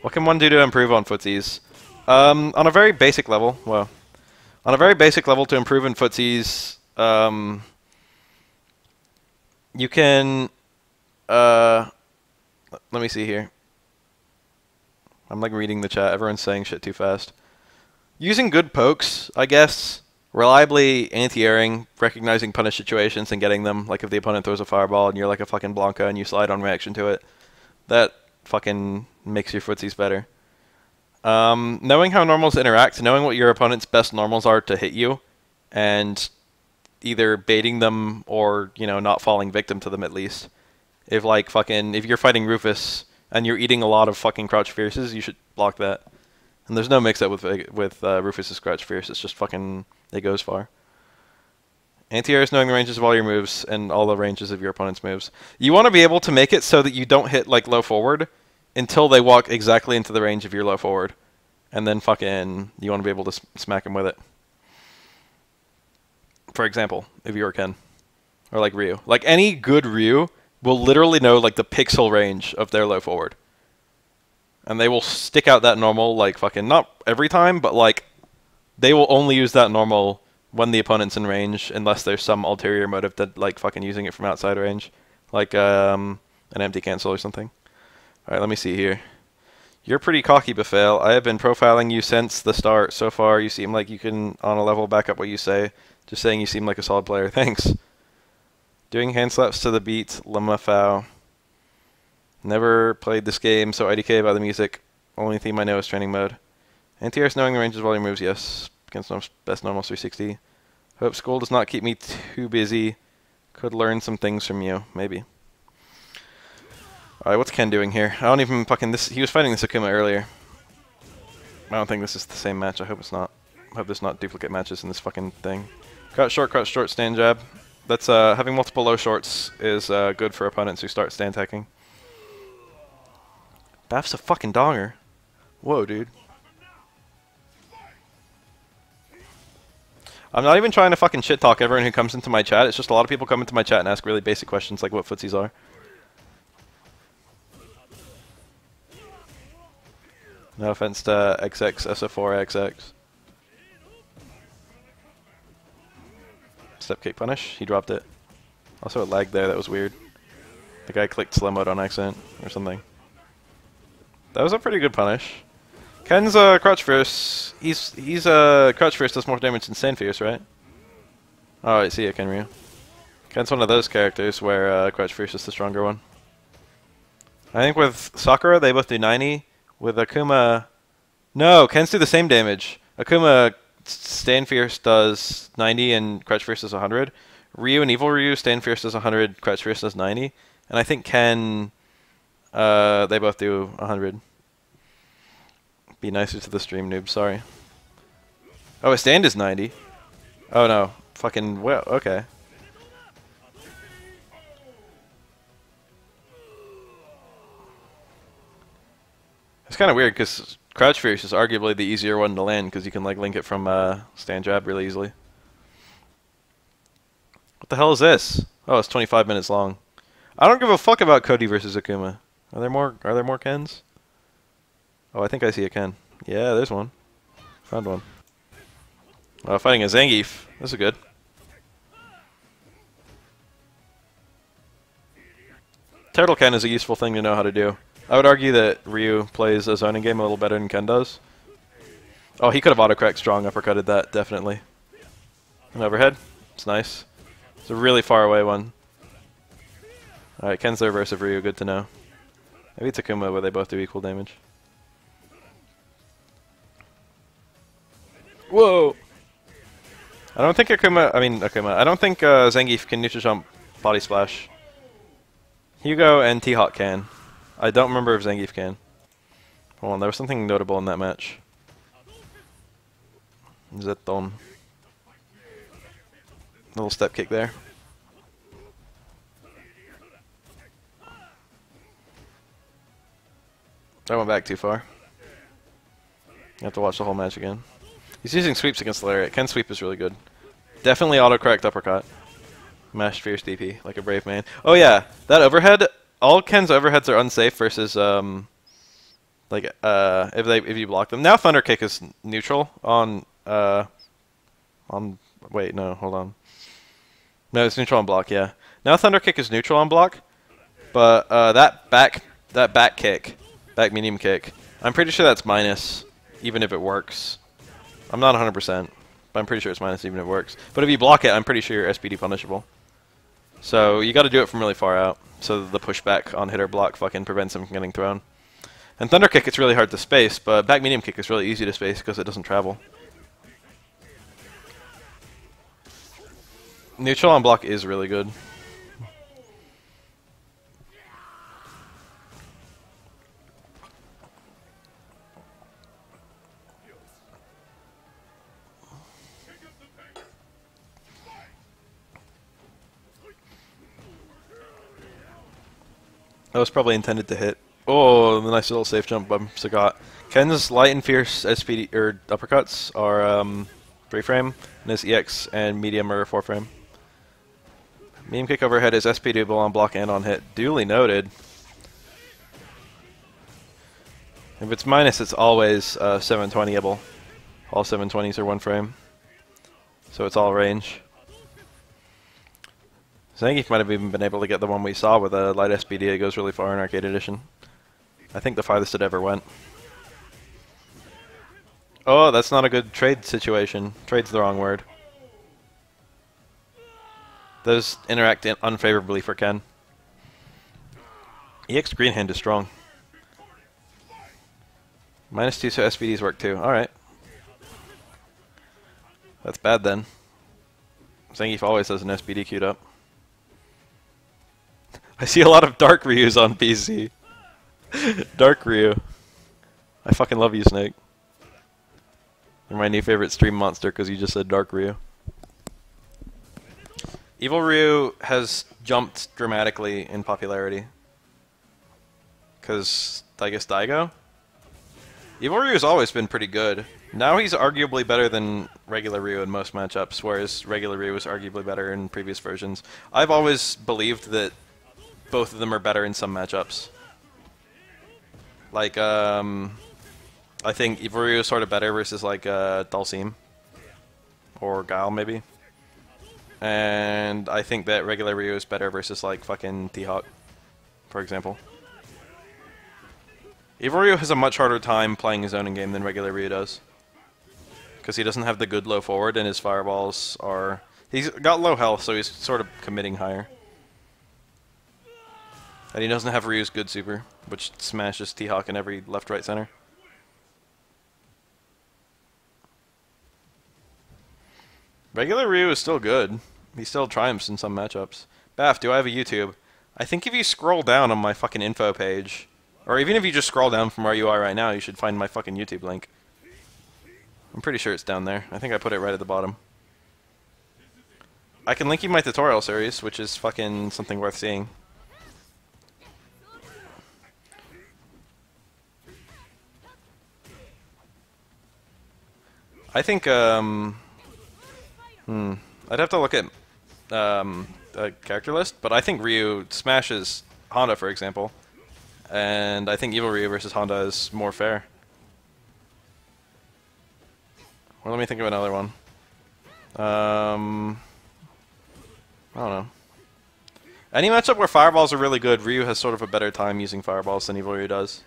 Speaker 1: What can one do to improve on footsies? Um, on a very basic level, well, on a very basic level to improve in footsies, um, you can, uh, let me see here. I'm like reading the chat. Everyone's saying shit too fast. Using good pokes, I guess. Reliably anti-airing, recognizing punish situations and getting them. Like if the opponent throws a fireball and you're like a fucking Blanka and you slide on reaction to it. That fucking makes your footsies better. Um, knowing how normals interact, knowing what your opponent's best normals are to hit you, and either baiting them or you know not falling victim to them at least. If like fucking if you're fighting Rufus and you're eating a lot of fucking crouch fierces, you should block that. And there's no mix up with with uh, Rufus's crouch fierce. It's just fucking it goes far. Anti-air is knowing the ranges of all your moves and all the ranges of your opponent's moves. You want to be able to make it so that you don't hit like low forward until they walk exactly into the range of your low forward, and then fucking you want to be able to smack them with it for example, if you were Ken, or like Ryu, like any good Ryu will literally know like the pixel range of their low forward. and they will stick out that normal like fucking not every time, but like they will only use that normal when the opponent's in range, unless there's some ulterior motive to like fucking using it from outside range, like um, an empty cancel or something. All right, let me see here. You're pretty cocky, Bafael. I have been profiling you since the start. So far, you seem like you can, on a level, back up what you say. Just saying you seem like a solid player. Thanks. Doing hand slaps to the beat, Lamafau. Never played this game, so IDK about the music. Only theme I know is training mode. Anti-airs knowing the ranges while he moves, yes. Against best normal 360. Hope school does not keep me too busy. Could learn some things from you, maybe. Alright, what's Ken doing here? I don't even fucking... this. He was fighting this Akuma earlier. I don't think this is the same match. I hope it's not. I hope there's not duplicate matches in this fucking thing. Cut short, cut short, stand jab. That's, uh, having multiple low shorts is, uh, good for opponents who start stand attacking. Baff's a fucking donger. Whoa, dude. I'm not even trying to fucking shit talk everyone who comes into my chat. It's just a lot of people come into my chat and ask really basic questions like what footsies are. No offense to XX SO4XX. Step kick punish. He dropped it. Also, a lag there. That was weird. The guy clicked slow mode on accident or something. That was a pretty good punish. Ken's uh, Crouch Fierce. He's he's uh, Crouch Fierce does more damage than Stand Fierce, right? All right, see it, Kenryu. Ken's one of those characters where uh, Crouch Fierce is the stronger one. I think with Sakura they both do 90. With Akuma, no, Ken's do the same damage. Akuma Stand Fierce does 90 and Crouch Fierce does 100. Ryu and Evil Ryu Stand Fierce does 100, Crouch Fierce does 90. And I think Ken, uh, they both do 100. Be nicer to the stream noob, sorry. Oh, a stand is 90. Oh no. Fucking, well, okay. It's kind of weird because Crouch Fierce is arguably the easier one to land because you can like link it from uh, stand jab really easily. What the hell is this? Oh, it's 25 minutes long. I don't give a fuck about Cody versus Akuma. Are there more? Are there more Kens? Oh, I think I see a Ken. Yeah, there's one. Found one. Oh, fighting a Zangief. This is good. Turtle Ken is a useful thing to know how to do. I would argue that Ryu plays a zoning game a little better than Ken does. Oh, he could have autocorrect strong uppercutted that, definitely. An overhead. It's nice. It's a really far away one. Alright, Ken's the reverse of Ryu, good to know. Maybe Takuma, where they both do equal damage. Whoa! I don't think Akuma, I mean Akuma, I don't think uh, Zangief can neutral jump body splash. Hugo and T-Hawk can. I don't remember if Zangief can. Hold on, there was something notable in that match. Zeton. Little step kick there. I went back too far. You have to watch the whole match again. He's using sweeps against Lariat. Ken sweep is really good. Definitely auto-correct uppercut. Mashed fierce DP, like a brave man. Oh yeah, that overhead, all Ken's overheads are unsafe versus, um, like, uh, if they if you block them. Now Thunder Kick is neutral on, uh, on, wait, no, hold on. No, it's neutral on block, yeah. Now Thunder Kick is neutral on block, but, uh, that back, that back kick, back medium kick, I'm pretty sure that's minus, even if it works. I'm not 100%, but I'm pretty sure it's minus even if it works. But if you block it, I'm pretty sure you're SPD punishable. So you got to do it from really far out, so the pushback on hitter block fucking prevents him from getting thrown. And Thunder Kick, it's really hard to space, but back medium kick is really easy to space because it doesn't travel. Neutral on block is really good. That was probably intended to hit. Oh, the nice little safe jump by Sagat. Ken's light and fierce SPD or uppercuts are um, three frame, and his EX and medium are four frame. Medium kick overhead is SP doable on block and on hit. Duly noted. If it's minus, it's always uh, 720able. All 720s are one frame. So it's all range. Zangief might have even been able to get the one we saw with a light SPD It goes really far in Arcade Edition. I think the farthest it ever went. Oh, that's not a good trade situation. Trade's the wrong word. Those interact in unfavorably for Ken. EX Green Hand is strong. Minus two, so SPDs work too. Alright. That's bad then. Zangief always has an SPD queued up. I see a lot of Dark Ryu's on PC. Dark Ryu. I fucking love you, Snake. You're my new favorite stream monster because you just said Dark Ryu. Evil Ryu has jumped dramatically in popularity. Because, I guess, Daigo? Evil Ryu has always been pretty good. Now he's arguably better than regular Ryu in most matchups, whereas regular Ryu was arguably better in previous versions. I've always believed that both of them are better in some matchups. Like, um, I think Evil is sort of better versus like uh, Dhalsim or Guile maybe. And I think that regular Ryu is better versus like fucking T-Hawk, for example. Evil has a much harder time playing his own game than regular Ryu does. Because he doesn't have the good low forward and his fireballs are... He's got low health, so he's sort of committing higher. And he doesn't have Ryu's good super, which smashes T-Hawk in every left, right, center. Regular Ryu is still good. He still triumphs in some matchups. Baff, do I have a YouTube? I think if you scroll down on my fucking info page, or even if you just scroll down from where you are right now, you should find my fucking YouTube link. I'm pretty sure it's down there. I think I put it right at the bottom. I can link you my tutorial series, which is fucking something worth seeing. I think, um... Hmm. I'd have to look at um, a character list, but I think Ryu smashes Honda, for example. And I think Evil Ryu versus Honda is more fair. Well, let me think of another one. Um, I don't know. Any matchup where fireballs are really good, Ryu has sort of a better time using fireballs than Evil Ryu does.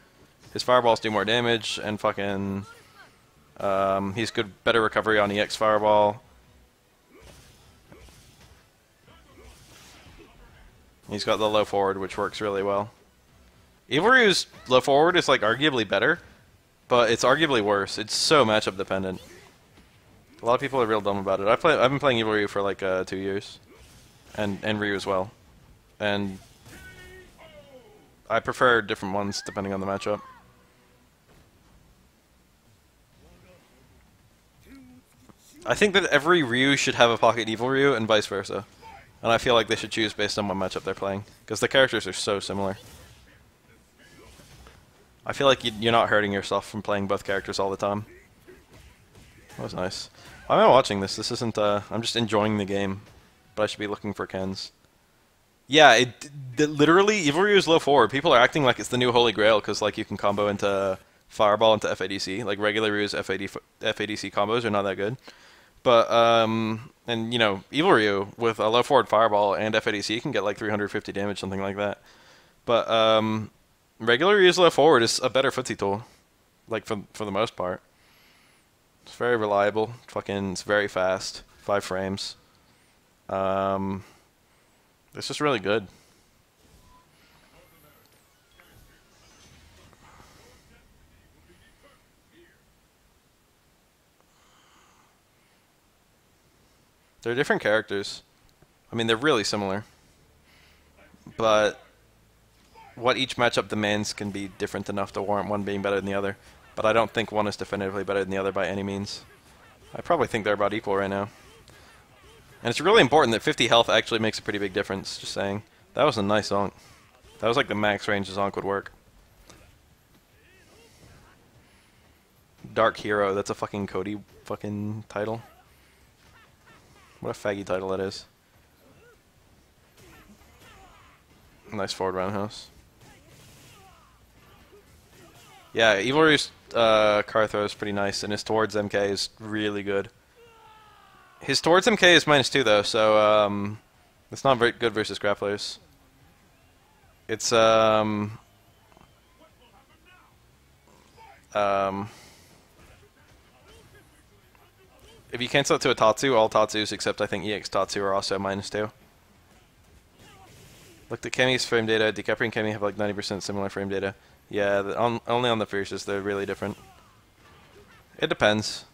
Speaker 1: His fireballs do more damage, and fucking... Um, he's good, better recovery on EX Fireball. He's got the low forward, which works really well. Evil Ryu's low forward is like arguably better, but it's arguably worse. It's so matchup dependent. A lot of people are real dumb about it. I play. I've been playing Evil Ryu for like uh, two years, and and Ryu as well, and I prefer different ones depending on the matchup. I think that every Ryu should have a Pocket Evil Ryu and vice versa. And I feel like they should choose based on what matchup they're playing. Because the characters are so similar. I feel like you're not hurting yourself from playing both characters all the time. That was nice. Why am I watching this? This isn't, uh, I'm just enjoying the game. But I should be looking for Kens. Yeah, it, it literally, Evil Ryu is low forward. People are acting like it's the new Holy Grail because, like, you can combo into Fireball into FADC. Like, regular Ryu's FAD, FADC combos are not that good. But, um, and, you know, Evil Ryu with a low forward Fireball and FADC can get like 350 damage, something like that. But, um, regular Ryu's low forward is a better footsie tool. Like, for, for the most part. It's very reliable. Fucking, it's very fast. Five frames. Um, it's just really good. They're different characters. I mean, they're really similar. But what each matchup demands can be different enough to warrant one being better than the other. But I don't think one is definitively better than the other by any means. I probably think they're about equal right now. And it's really important that 50 health actually makes a pretty big difference, just saying. That was a nice Zonk. That was like the max range the Zonk would work. Dark Hero, that's a fucking Cody fucking title. What a faggy title that is. Nice forward roundhouse. Yeah, Evil Ryu's uh, Kara throw is pretty nice, and his towards MK is really good. His towards MK is minus two though, so um, it's not very good versus grapplers. It's um um if you cancel it to a Tatsu, all Tatsus except I think EX Tatsu are also minus two. Look, the Cammy's frame data, Decapre and Kemi have like 90% similar frame data. Yeah, the, on, only on the Fierces they're really different. It depends.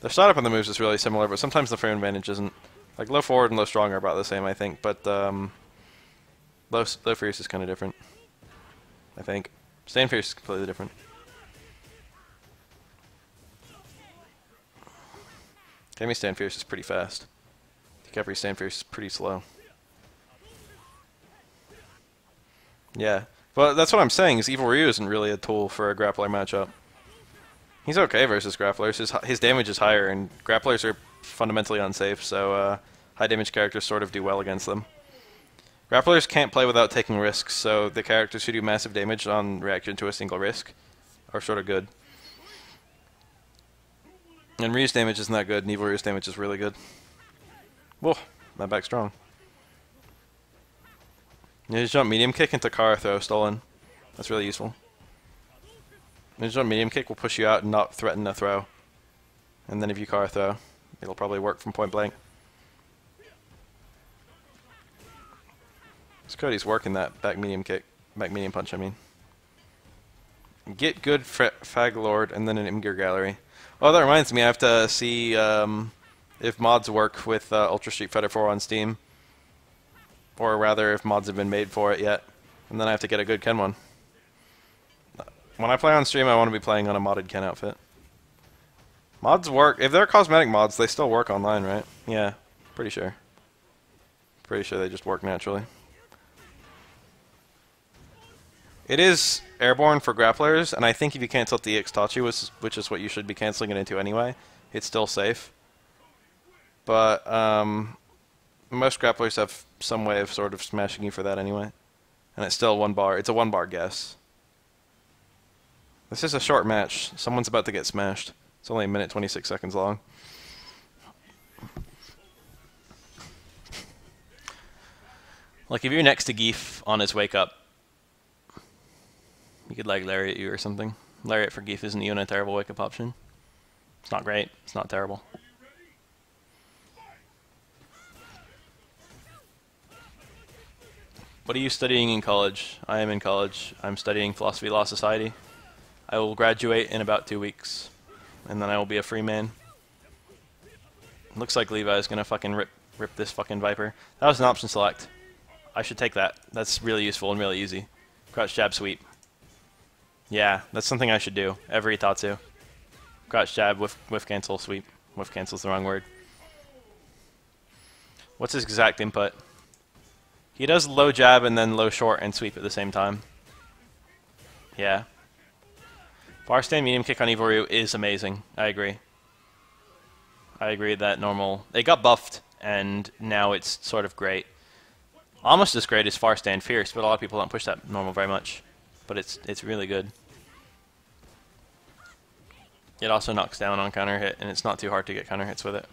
Speaker 1: The startup on the moves is really similar, but sometimes the frame advantage isn't. Like low forward and low strong are about the same, I think, but um, low low fierce is kind of different. I think. Stand fierce is completely different. Cammy stand fierce is pretty fast. Decapre stand fierce is pretty slow. Yeah. Well, that's what I'm saying, is Evil Ryu isn't really a tool for a grappler matchup. He's okay versus grapplers. His, his damage is higher, and grapplers are fundamentally unsafe, so uh, high damage characters sort of do well against them. Grapplers can't play without taking risks, so the characters who do massive damage on reaction to a single risk are sort of good. And Ryu's damage isn't that good, and Evil Ryu's damage is really good. Whoa, my back strong. Ninja jump medium kick into Kara throw stolen. That's really useful. Ninja jump medium kick will push you out and not threaten a throw. And then if you Kara throw, it'll probably work from point blank. So Cody's working that back medium kick, back medium punch. I mean, get good Fag Lord and then an Imgur Gallery. Oh, that reminds me, I have to see um, if mods work with uh, Ultra Street Fighter 4 on Steam or rather if mods have been made for it yet. And then I have to get a good Ken one. When I play on stream, I want to be playing on a modded Ken outfit. Mods work. If they're cosmetic mods, they still work online, right? Yeah, pretty sure. Pretty sure they just work naturally. It is airborne for grapplers, and I think if you cancel the EX Tatsu, which, which is what you should be canceling it into anyway, it's still safe. But um, most grapplers have some way of sort of smashing you for that anyway. And it's still one bar. It's a one bar guess. This is a short match. Someone's about to get smashed. It's only a minute 26 seconds long. Like if you're next to Gief on his wake up, you could like lariat you or something. Lariat for Gief isn't even a terrible wake up option. It's not great. It's not terrible. What are you studying in college? I am in college. I'm studying philosophy, law, society. I will graduate in about two weeks, and then I will be a free man. Looks like Levi is gonna fucking rip rip this fucking Viper. That was an option select. I should take that. That's really useful and really easy. Crouch jab sweep. Yeah, that's something I should do. Every Tatsu. Crouch jab, whiff, whiff cancel, sweep. Whiff cancel's the wrong word. What's his exact input? He does low jab and then low short and sweep at the same time. Yeah. Bar stand medium kick on Ryu is amazing. I agree. I agree that normal... It got buffed, and now it's sort of great. Almost as great as far stand fierce, but a lot of people don't push that normal very much. But it's it's really good. It also knocks down on counter hit, and it's not too hard to get counter hits with it.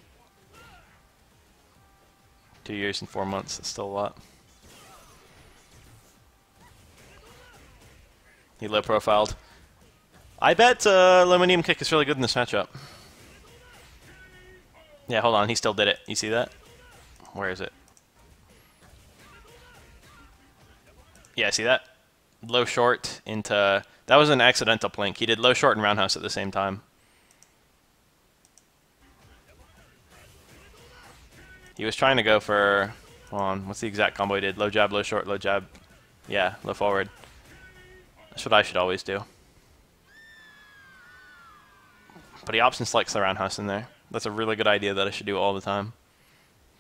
Speaker 1: Two years and four months, that's still a lot. He low profiled. I bet uh, Luminium Kick is really good in this matchup. Yeah, hold on. He still did it. You see that? Where is it? Yeah, see that? Low short into... That was an accidental plink. He did low short and roundhouse at the same time. He was trying to go for... Hold on. What's the exact combo he did? Low jab, low short, low jab. Yeah, low forward. That's what I should always do. But he option selects the roundhouse in there. That's a really good idea that I should do all the time.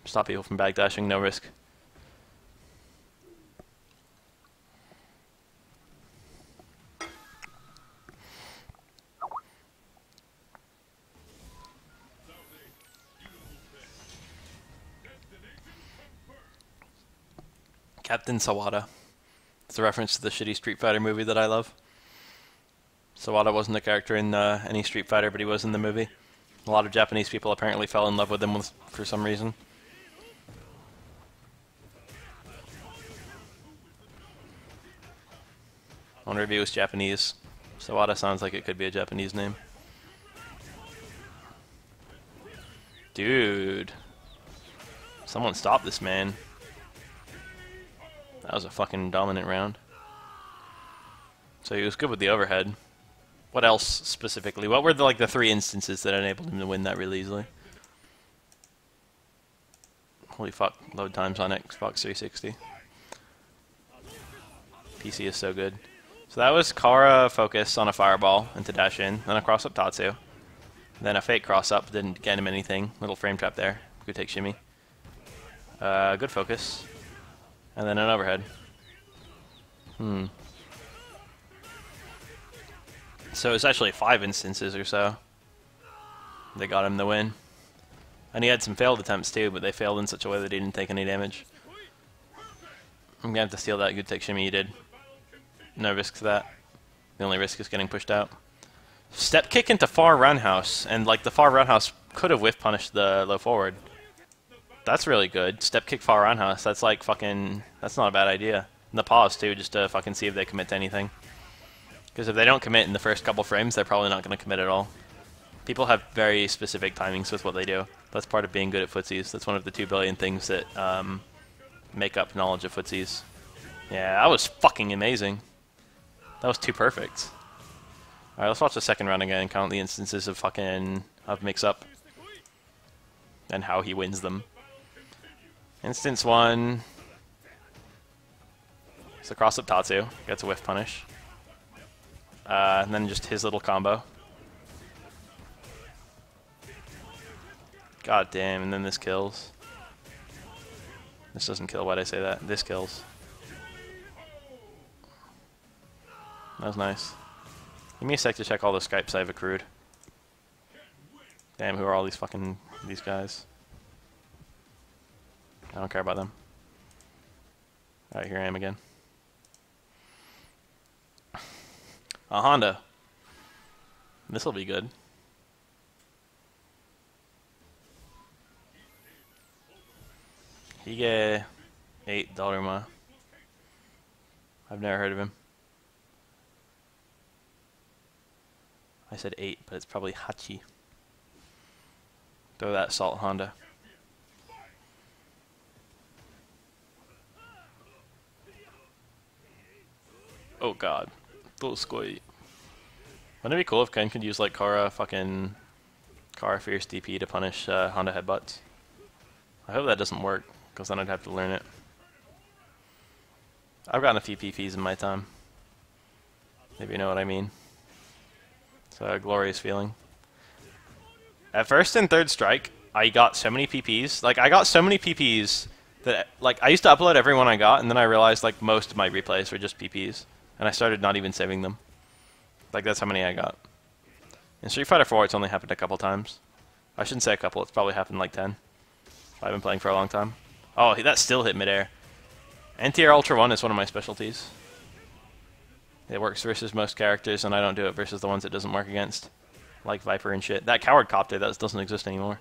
Speaker 1: Stop people from backdashing, no risk. Captain Sawada. It's a reference to the shitty Street Fighter movie that I love. Sawada wasn't a character in uh, any Street Fighter, but he was in the movie. A lot of Japanese people apparently fell in love with him for some reason. I wonder if he was Japanese. Sawada sounds like it could be a Japanese name. Dude. Someone stop this man. That was a fucking dominant round. So he was good with the overhead. What else specifically? What were the, like the three instances that enabled him to win that really easily? Holy fuck, load times on Xbox 360. PC is so good. So that was Kara focus on a fireball into dash in, then a cross up Tatsu. Then a fake cross up, didn't get him anything. Little frame trap there. Good take shimmy. Uh, good focus. And then an overhead. Hmm. So it's actually five instances or so. They got him the win. And he had some failed attempts too, but they failed in such a way that he didn't take any damage. I'm gonna have to steal that good take shimmy you did. No risk to that. The only risk is getting pushed out. Step kick into far roundhouse, and like the far roundhouse could have whiff punished the low forward. That's really good. Step kick far roundhouse. That's like fucking. That's not a bad idea. And the pause too, just to fucking see if they commit to anything. Because if they don't commit in the first couple frames, they're probably not going to commit at all. People have very specific timings with what they do. That's part of being good at footsies. That's one of the two billion things that um, make up knowledge of footsies. Yeah, that was fucking amazing. That was too perfect. Alright, let's watch the second round again and count the instances of fucking of mix-up. And how he wins them. Instance one. It's a cross-up Tatsu. Gets a whiff punish. Uh, and then just his little combo. God damn, and then this kills. This doesn't kill, why'd I say that? This kills. That was nice. Give me a sec to check all the Skypes I've accrued. Damn, who are all these fucking, these guys? I don't care about them. Alright, here I am again. A Honda. This'll be good. Hige 8 Dharma. I've never heard of him. I said 8, but it's probably Hachi. Throw that salt Honda. Oh god. Those squee. Wouldn't it be cool if Ken could use like Kara fucking Kara Fierce DP to punish uh, Honda headbutts? I hope that doesn't work, because then I'd have to learn it. I've gotten a few PPs in my time. If you know what I mean. It's a glorious feeling. At first and third strike, I got so many PPs. Like, I got so many PPs that, like, I used to upload every one I got, and then I realized, like, most of my replays were just PPs. And I started not even saving them. Like, that's how many I got. In Street Fighter 4, it's only happened a couple times. I shouldn't say a couple, it's probably happened like 10. I've been playing for a long time. Oh, that still hit midair. Anti-air Ultra 1 is one of my specialties. It works versus most characters, and I don't do it versus the ones it doesn't work against. Like Viper and shit. That Coward Copter, that doesn't exist anymore.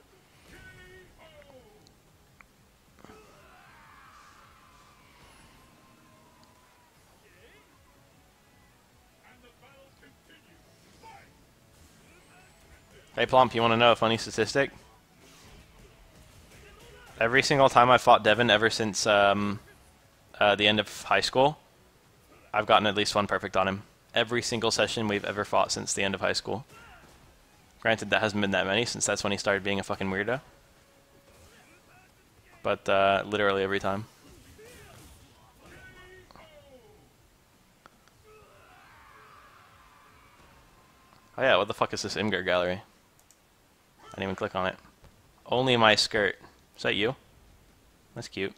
Speaker 1: Hey Plump, you want to know a funny statistic? Every single time I've fought Devin ever since um, uh, the end of high school, I've gotten at least one perfect on him. Every single session we've ever fought since the end of high school. Granted, that hasn't been that many since that's when he started being a fucking weirdo. But uh, literally every time. Oh yeah, what the fuck is this Imgur gallery? I didn't even click on it. Only my skirt. Is that you? That's cute.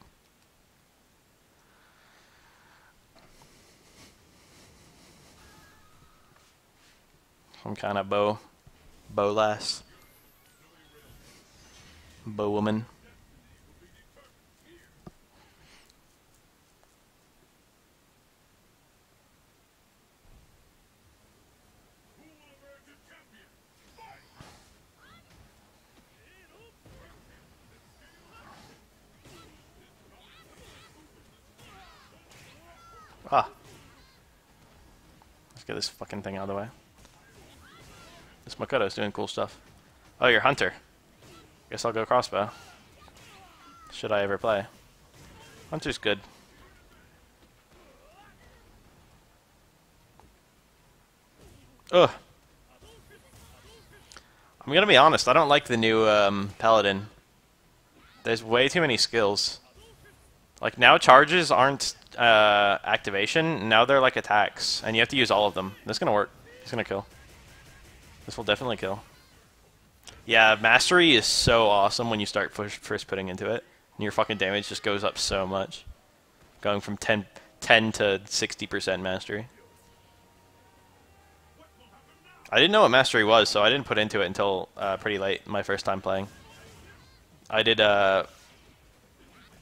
Speaker 1: Some kind of bow, bow lass, bow woman. Ha. Let's get this fucking thing out of the way. This Makoto's doing cool stuff. Oh, you're Hunter. Guess I'll go crossbow. Should I ever play? Hunter's good. Ugh. I'm gonna be honest, I don't like the new um, Paladin. There's way too many skills. Like, now charges aren't uh, activation, now they're like attacks, and you have to use all of them. This is gonna work. It's gonna kill. This will definitely kill. Yeah, Mastery is so awesome when you start first putting into it. And your fucking damage just goes up so much. Going from 10, 10 to 60% Mastery. I didn't know what Mastery was, so I didn't put into it until uh, pretty late, my first time playing. I did, uh...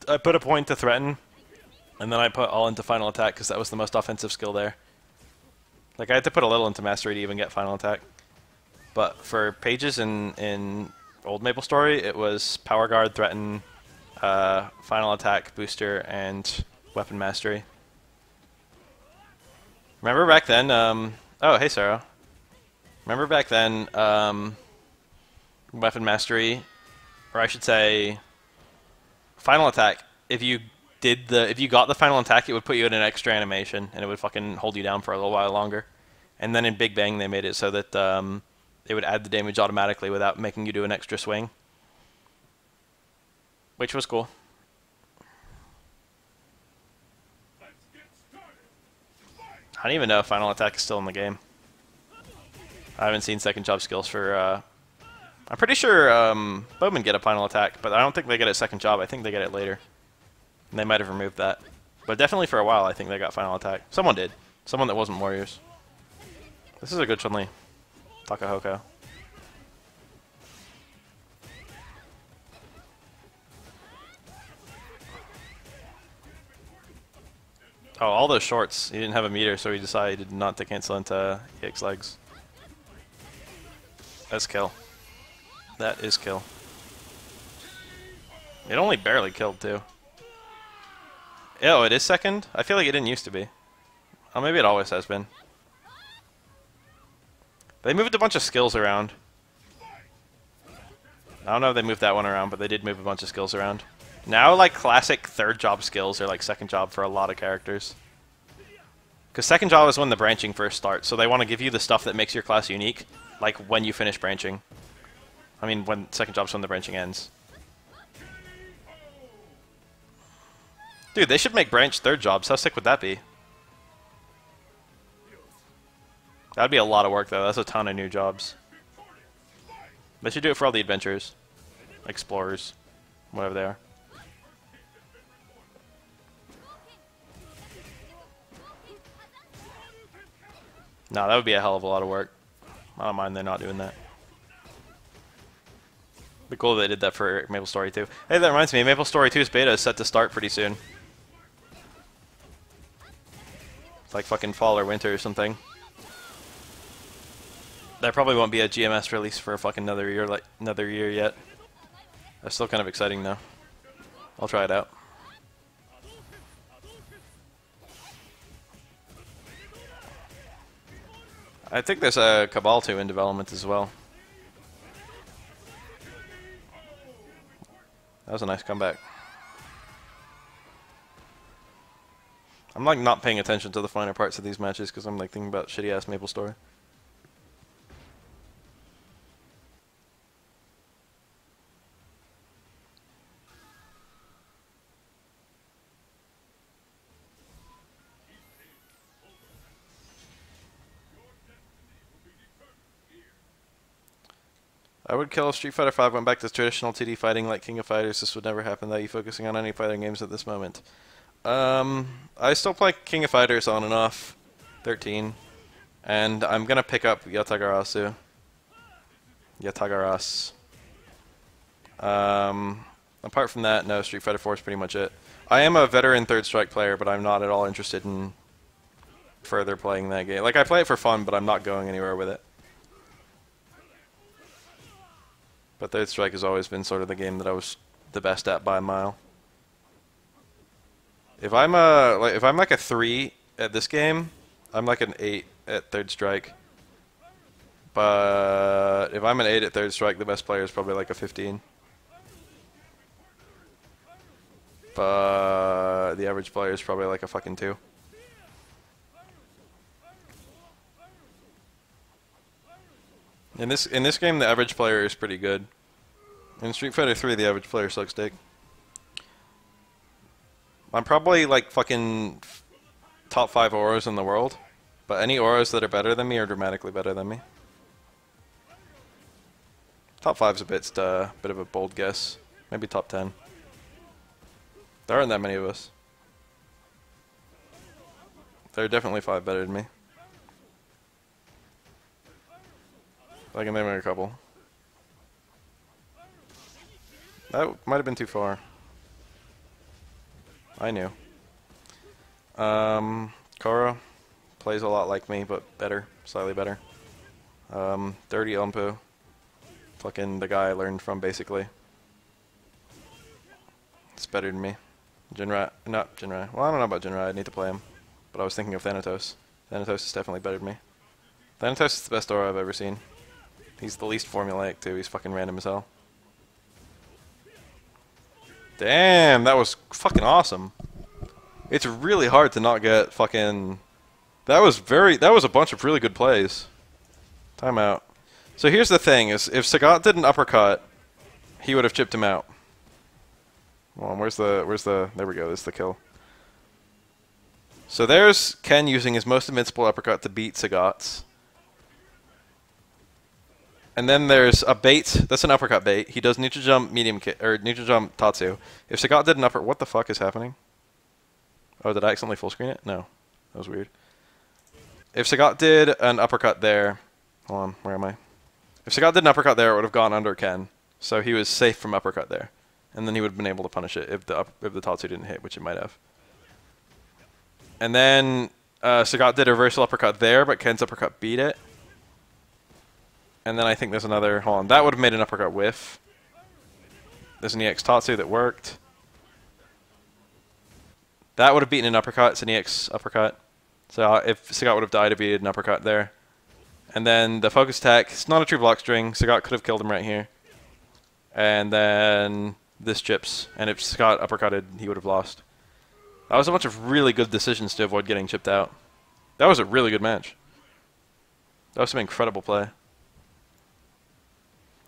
Speaker 1: I put a point to Threaten, and then I put all into Final Attack, because that was the most offensive skill there. Like, I had to put a little into Mastery to even get Final Attack. But for pages in in old Maple Story, it was Power Guard, Threaten, uh, Final Attack, Booster, and Weapon Mastery. Remember back then? Um, oh, hey Sarah. Remember back then? Um, weapon Mastery, or I should say, Final Attack. If you did the, if you got the Final Attack, it would put you in an extra animation, and it would fucking hold you down for a little while longer. And then in Big Bang, they made it so that um, it would add the damage automatically without making you do an extra swing. Which was cool. I don't even know if Final Attack is still in the game. I haven't seen second job skills for... Uh, I'm pretty sure um, Bowmen get a Final Attack, but I don't think they get a second job. I think they get it later. And they might have removed that. But definitely for a while, I think they got Final Attack. Someone did. Someone that wasn't Warriors. This is a good Chun-Li. Takahoko. Oh, all those shorts. He didn't have a meter, so he decided not to cancel into EX legs. That's kill. That is kill. It only barely killed, too. Oh, it is second? I feel like it didn't used to be. Oh, maybe it always has been. They moved a bunch of skills around. I don't know if they moved that one around, but they did move a bunch of skills around. Now, like, classic third job skills are like second job for a lot of characters. Because second job is when the branching first starts, so they want to give you the stuff that makes your class unique, like when you finish branching. I mean, when second job's when the branching ends. Dude, they should make branch third jobs. How sick would that be? That'd be a lot of work, though. That's a ton of new jobs. They should do it for all the adventurers. Explorers. Whatever they are. No, that would be a hell of a lot of work. I don't mind they're not doing that. Be cool if they did that for Maple Story 2. Hey, that reminds me, Maple Story 2's beta is set to start pretty soon. Like fucking fall or winter or something. There probably won't be a GMS release for a fucking another year, like another year yet. That's still kind of exciting though. I'll try it out. I think there's a Cabal 2 in development as well. That was a nice comeback. I'm like not paying attention to the finer parts of these matches because I'm like thinking about shitty ass Maple Story. I would kill if Street Fighter V went back to traditional 2D fighting like King of Fighters. This would never happen. That you focusing on any fighting games at this moment. Um, I still play King of Fighters on and off, 13, and I'm gonna pick up Yatagarasu. Yatagaras. Um, apart from that, no, Street Fighter 4 is pretty much it. I am a veteran Third Strike player, but I'm not at all interested in further playing that game. Like, I play it for fun, but I'm not going anywhere with it. But Third Strike has always been sort of the game that I was the best at by a mile. If I'm a like if I'm like a three at this game, I'm like an 8 at third strike. But if I'm an 8 at third strike, the best player is probably like a 15. But the average player is probably like a fucking 2. In this in this game, the average player is pretty good. In Street Fighter 3, the average player sucks dick. I'm probably like fucking top five Oros in the world, but any Oros that are better than me are dramatically better than me. Top five's a bit, uh, bit of a bold guess. Maybe top ten. There aren't that many of us. There are definitely five better than me. I can name a couple. That might have been too far. I knew. Um, Kara plays a lot like me, but better, slightly better. Um, Dirty Umpu. Fucking the guy I learned from, basically. It's better than me. Jinra, not Jinra. Well, I don't know about Jinra. I need to play him. But I was thinking of Thanatos. Thanatos is definitely better than me. Thanatos is the best Oro I've ever seen. He's the least formulaic, too. He's fucking random as hell. Damn, that was fucking awesome. It's really hard to not get fucking... That was very... That was a bunch of really good plays. Timeout. So here's the thing, is if Sagat did an uppercut, he would have chipped him out. Well, where's the... Where's the... There we go, there's the kill. So there's Ken using his most invincible uppercut to beat Sagat's. And then there's a bait. That's an uppercut bait. He does neutral jump, medium kick, or neutral jump Tatsu. If Sagat did an upper, what the fuck is happening? Oh, did I accidentally full screen it? No, that was weird. If Sagat did an uppercut there, hold on, where am I? If Sagat did an uppercut there, it would have gone under Ken, so he was safe from uppercut there, and then he would have been able to punish it if the up, if the Tatsu didn't hit, which it might have. And then uh, Sagat did a reversal uppercut there, but Ken's uppercut beat it. And then I think there's another. Hold on. That would have made an uppercut whiff. There's an EX Tatsu that worked. That would have beaten an uppercut. It's an EX uppercut. So uh, if Sagat would have died, it'd be an uppercut there. And then the focus attack. It's not a true block string. Sagat could have killed him right here. And then this chips. And if Sagat uppercutted, he would have lost. That was a bunch of really good decisions to avoid getting chipped out. That was a really good match. That was some incredible play.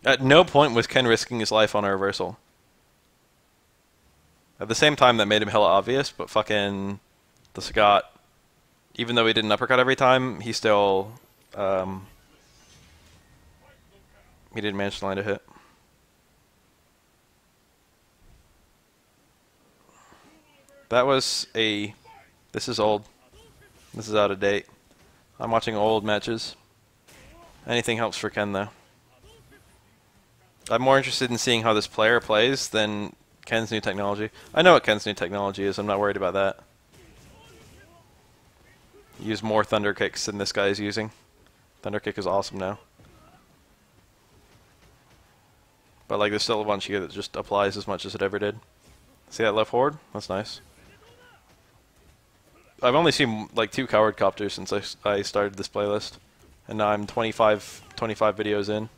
Speaker 1: At no point was Ken risking his life on a reversal. At the same time, that made him hella obvious, but fucking the Sagat, even though he did an uppercut every time, he still um, he didn't manage to land a hit. That was a. This is old. This is out of date. I'm watching old matches. Anything helps for Ken though. I'm more interested in seeing how this player plays than Ken's new technology. I know what Ken's new technology is. I'm not worried about that. Use more Thunder Kicks than this guy is using. Thunder Kick is awesome now. But like, there's still a bunch here that just applies as much as it ever did. See that left forward? That's nice. I've only seen like two coward copters since I, I started this playlist. And now I'm 25, 25 videos in.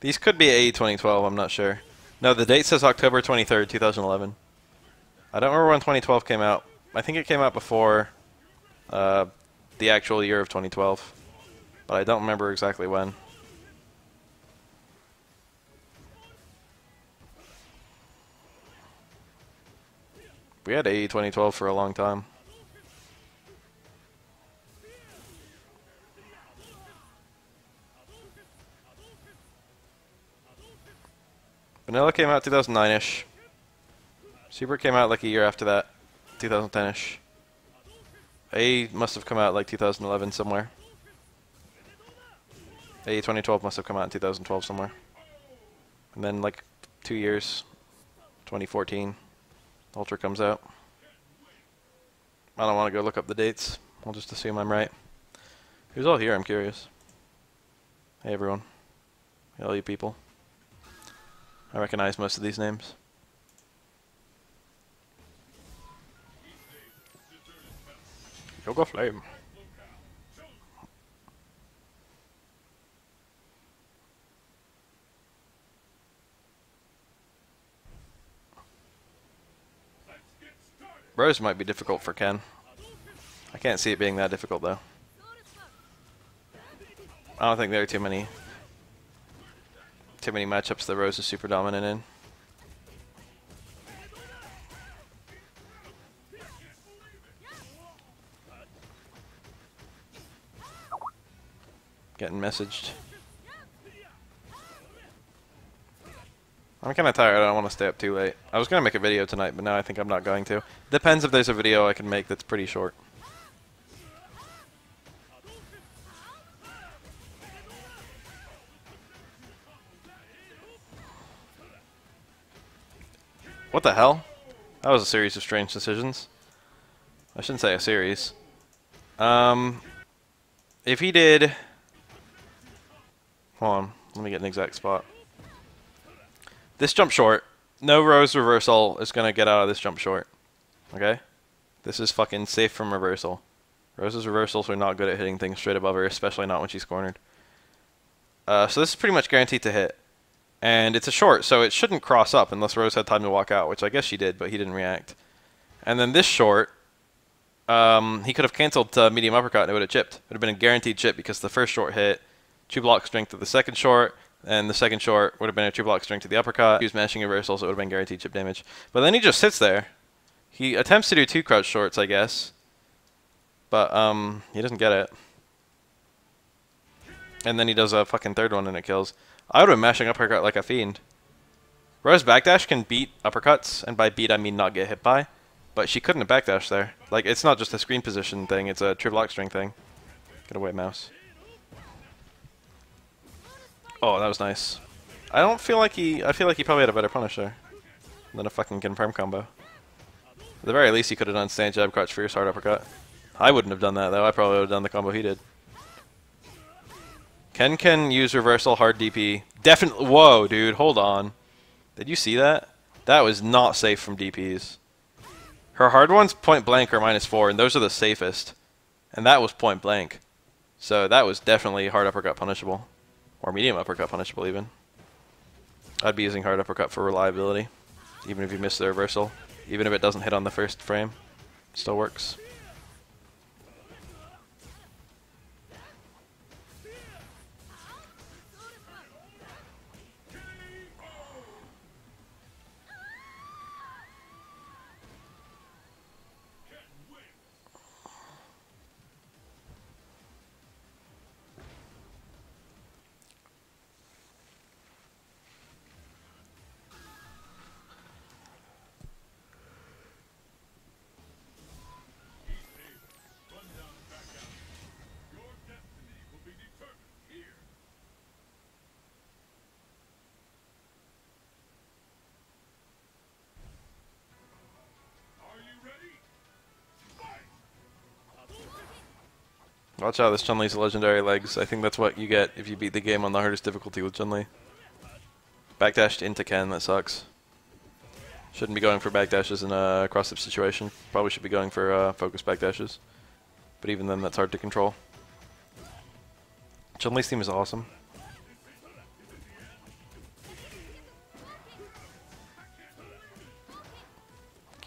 Speaker 1: These could be AE 2012, I'm not sure. No, the date says October 23rd, 2011. I don't remember when 2012 came out. I think it came out before uh, the actual year of 2012. But I don't remember exactly when. We had AE 2012 for a long time. Vanilla came out 2009-ish. Super came out like a year after that, 2010-ish. A must have come out like 2011 somewhere. A 2012 must have come out in 2012 somewhere. And then like two years, 2014, Ultra comes out. I don't want to go look up the dates. I'll just assume I'm right. Who's all here? I'm curious. Hey everyone. All you people. I recognize most of these names. Yoga Flame. Rose might be difficult for Ken. I can't see it being that difficult though. I don't think there are too many too many matchups that Rose is super dominant in. Getting messaged. I'm kind of tired. I don't want to stay up too late. I was going to make a video tonight, but now I think I'm not going to. Depends if there's a video I can make that's pretty short. What the hell? That was a series of strange decisions. I shouldn't say a series. Um, if he did... Hold on, let me get an exact spot. This jump short, no Rose reversal is going to get out of this jump short. Okay? This is fucking safe from reversal. Rose's reversals are not good at hitting things straight above her, especially not when she's cornered. Uh, so this is pretty much guaranteed to hit. And it's a short, so it shouldn't cross up unless Rose had time to walk out, which I guess she did, but he didn't react. And then this short, um, he could have canceled uh, medium uppercut and it would have chipped. It would have been a guaranteed chip because the first short hit, two block strength of the second short, and the second short would have been a two block strength to the uppercut. He was mashing reversals, so it would have been guaranteed chip damage. But then he just sits there. He attempts to do two crouch shorts, I guess. But um, he doesn't get it. And then he does a fucking third one and it kills. I would have been mashing uppercut like a fiend. Rose backdash can beat uppercuts, and by beat I mean not get hit by. But she couldn't have backdashed there. Like, it's not just a screen position thing, it's a triple lock string thing. Get away, mouse. Oh, that was nice. I don't feel like he... I feel like he probably had a better punish there. Than a fucking confirm combo. At the very least, he could have done stand jab, crouch fierce, hard uppercut. I wouldn't have done that, though. I probably would have done the combo he did. Ken can use reversal hard DP. Definitely. Whoa, dude. Hold on. Did you see that? That was not safe from DPs. Her hard ones point blank are minus four, and those are the safest. And that was point blank. So that was definitely hard uppercut punishable. Or medium uppercut punishable, even. I'd be using hard uppercut for reliability. Even if you miss the reversal. Even if it doesn't hit on the first frame. Still works. Watch out, this Chun-Li's legendary legs. I think that's what you get if you beat the game on the hardest difficulty with Chun-Li. Backdashed into Ken, that sucks. Shouldn't be going for backdashes in a cross-up situation. Probably should be going for uh, focus backdashes. But even then, that's hard to control. Chun-Li's theme is awesome.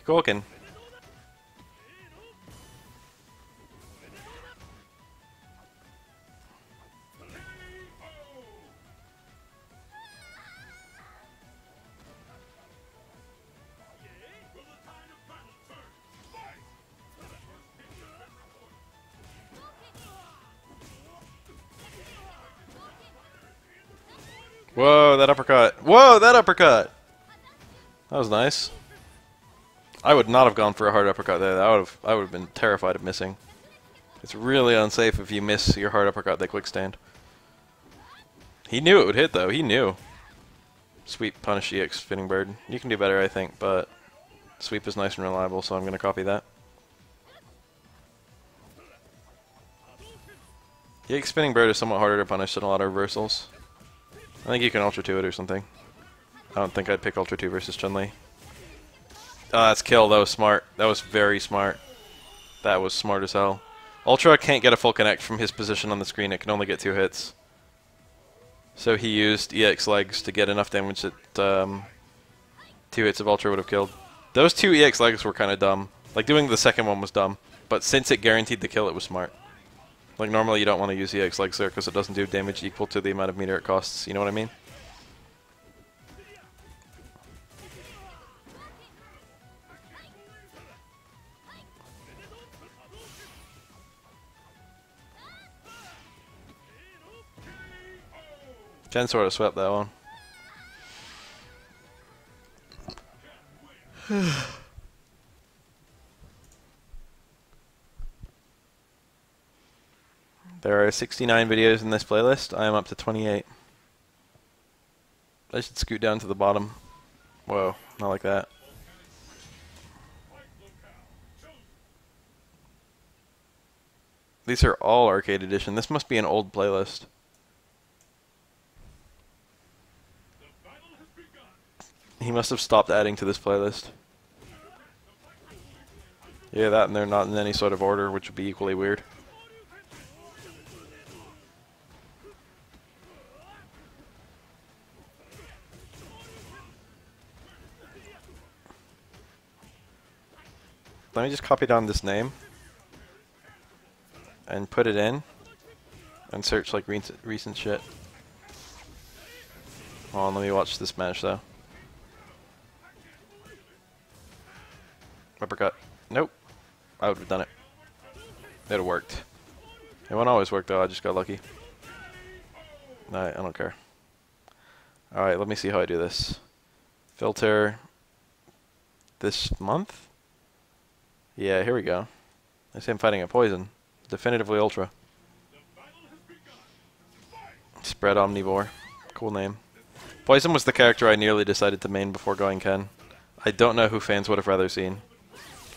Speaker 1: Kikoken. Whoa, that uppercut. Whoa, that uppercut! That was nice. I would not have gone for a hard uppercut there. That would have I would have been terrified of missing. It's really unsafe if you miss your hard uppercut that quick stand. He knew it would hit though, he knew. Sweep, punish EX, spinning bird. You can do better I think, but sweep is nice and reliable, so I'm gonna copy that. EX spinning bird is somewhat harder to punish than a lot of reversals. I think you can Ultra 2 it or something. I don't think I'd pick Ultra 2 versus Chun-Li. Oh, that's kill. That was smart. That was very smart. That was smart as hell. Ultra can't get a full connect from his position on the screen. It can only get two hits. So he used EX legs to get enough damage that um, two hits of Ultra would have killed. Those two EX legs were kind of dumb. Like, doing the second one was dumb. But since it guaranteed the kill, it was smart. Like, normally you don't want to use EX legs there because it doesn't do damage equal to the amount of meter it costs. You know what I mean? Jen sort of swept that one. there are 69 videos in this playlist. I am up to 28. I should scoot down to the bottom. Whoa, not like that. These are all arcade edition. This must be an old playlist. He must have stopped adding to this playlist. Yeah, that and they're not in any sort of order, which would be equally weird. Let me just copy down this name and put it in and search like recent, recent shit. Hold on, let me watch this match though. Uppercut. Nope. I would have done it. It would have worked. It won't always work though, I just got lucky. Alright, I don't care. Alright, let me see how I do this. Filter this month? Yeah, here we go. I see I'm fighting a poison. Definitively Ultra. Spread Omnivore. Cool name. Poison was the character I nearly decided to main before going Ken. I don't know who fans would have rather seen.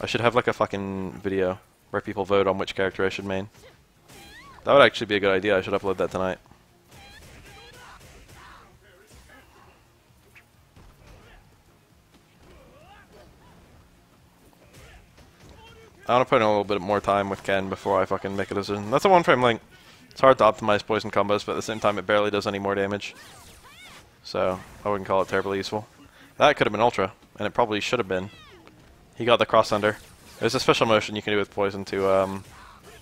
Speaker 1: I should have like a fucking video where people vote on which character I should main. That would actually be a good idea. I should upload that tonight. I want to put in a little bit more time with Ken before I fucking make a decision. That's a one frame link. It's hard to optimize poison combos, but at the same time it barely does any more damage. So, I wouldn't call it terribly useful. That could have been Ultra, and it probably should have been. He got the cross under. There's a special motion you can do with poison too, um,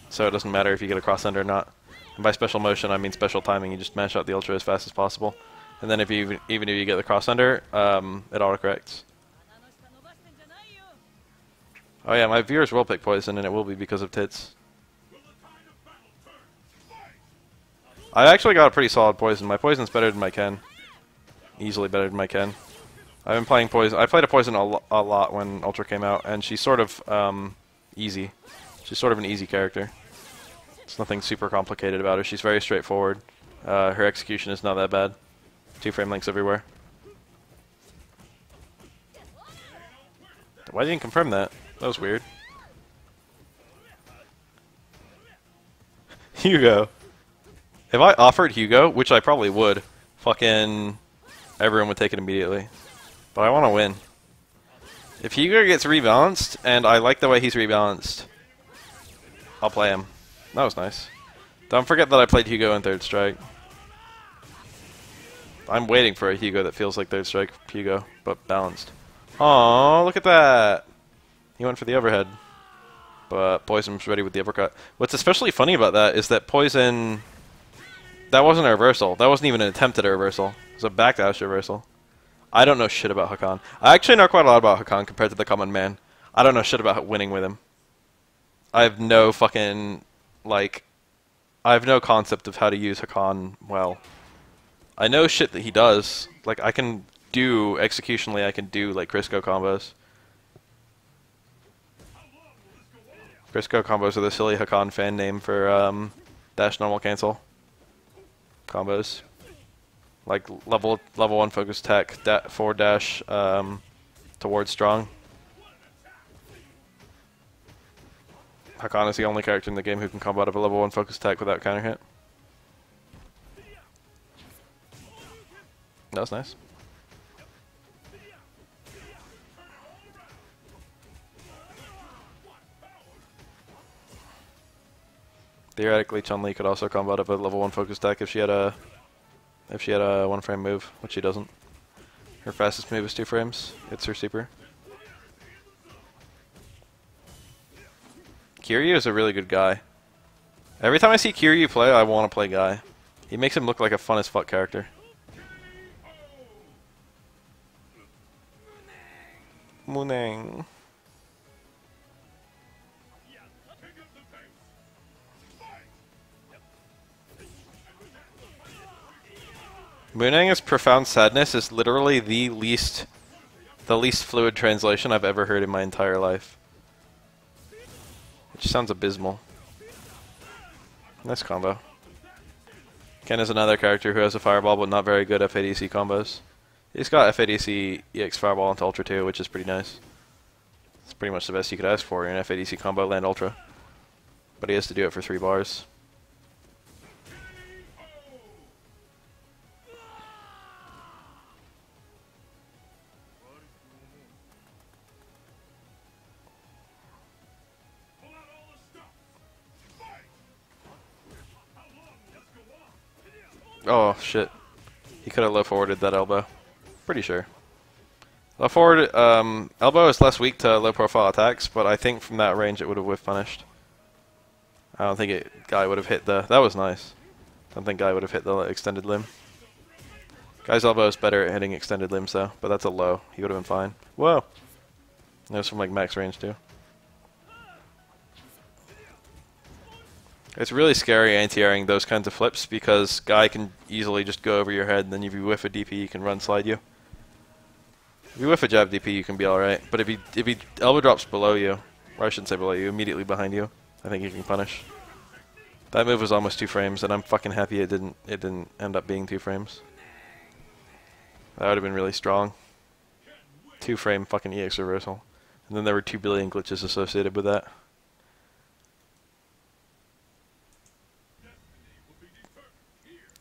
Speaker 1: so it doesn't matter if you get a cross under or not. And by special motion, I mean special timing. You just mash out the ultra as fast as possible, and then if you even, even if you get the cross under, um, it autocorrects. Oh yeah, my viewers will pick poison, and it will be because of tits. I actually got a pretty solid poison. My poison's better than my Ken. Easily better than my Ken. I've been playing Poison. I played a Poison a, lo a lot when Ultra came out, and she's sort of um, easy. She's sort of an easy character. It's nothing super complicated about her. She's very straightforward. Uh, her execution is not that bad. Two frame links everywhere. Why didn't confirm that? That was weird. Hugo. If I offered Hugo, which I probably would, fucking everyone would take it immediately. But I want to win. If Hugo gets rebalanced, and I like the way he's rebalanced, I'll play him. That was nice. Don't forget that I played Hugo in Third Strike. I'm waiting for a Hugo that feels like Third Strike Hugo, but balanced. Oh, look at that! He went for the overhead. But Poison's ready with the uppercut. What's especially funny about that is that Poison... That wasn't a reversal. That wasn't even an attempt at a reversal. It was a backdash reversal. I don't know shit about Hakan. I actually know quite a lot about Hakan compared to the common man. I don't know shit about winning with him. I have no fucking, like, I have no concept of how to use Hakan well. I know shit that he does. Like, I can do, executionally, I can do, like, Crisco combos. Crisco combos are the silly Hakan fan name for um, dash normal cancel combos. Like level level one focus tech da four dash um, towards strong. Hakan is the only character in the game who can combo out of a level one focus tech without counter hit. That was nice. Theoretically, Chun-Li could also combo out of a level 1 focus deck if she had a if she had a one frame move, which she doesn't. Her fastest move is two frames. It's her super. Kiryu is a really good guy. Every time I see Kiryu play, I want to play Guy. He makes him look like a fun as fuck character. Moonang. Moonang's Profound Sadness is literally the least the least fluid translation I've ever heard in my entire life. Which sounds abysmal. Nice combo. Ken is another character who has a fireball but not very good FADC combos. He's got FADC EX Fireball into Ultra too, which is pretty nice. It's pretty much the best you could ask for in an FADC combo land Ultra. But he has to do it for three bars. Oh, shit. He could have low forwarded that elbow. Pretty sure. Low forward, um, elbow is less weak to low profile attacks, but I think from that range it would have whiff punished. I don't think it, guy would have hit the, that was nice. I don't think guy would have hit the extended limb. Guy's elbow is better at hitting extended limbs though, but that's a low. He would have been fine. Whoa! That was from like max range too. It's really scary anti-airing those kinds of flips because guy can easily just go over your head and then if you whiff a DP he can run slide you. If you whiff a jab DP you can be alright, but if he if he elbow drops below you, or I shouldn't say below you, immediately behind you, I think you can punish. That move was almost two frames and I'm fucking happy it didn't it didn't end up being two frames. That would have been really strong. Two frame fucking EX reversal. And then there were two billion glitches associated with that.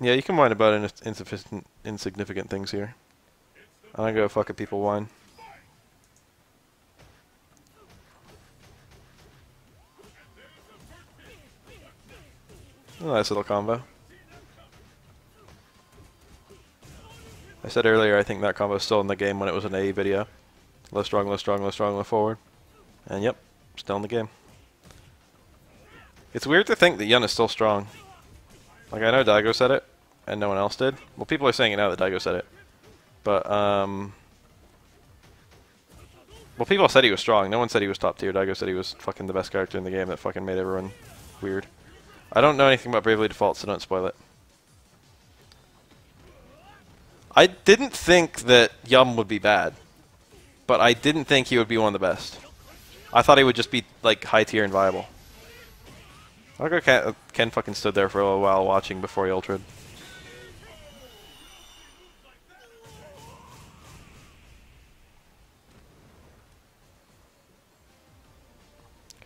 Speaker 1: Yeah, you can whine about insufficient, insignificant things here. I don't go fuck if people whine. nice little combo. I said earlier I think that combo is still in the game when it was an A video. Low strong, low strong, low strong, low forward. And yep, still in the game. It's weird to think that Yun is still strong. Like I know Daigo said it, and no one else did. Well, people are saying it now that Daigo said it. But, um... Well, people said he was strong. No one said he was top tier. Daigo said he was fucking the best character in the game that fucking made everyone weird. I don't know anything about Bravely Default, so don't spoil it. I didn't think that Yun would be bad. But I didn't think he would be one of the best. I thought he would just be, like, high tier and viable. I Ken, Ken fucking stood there for a little while watching before he ultraed.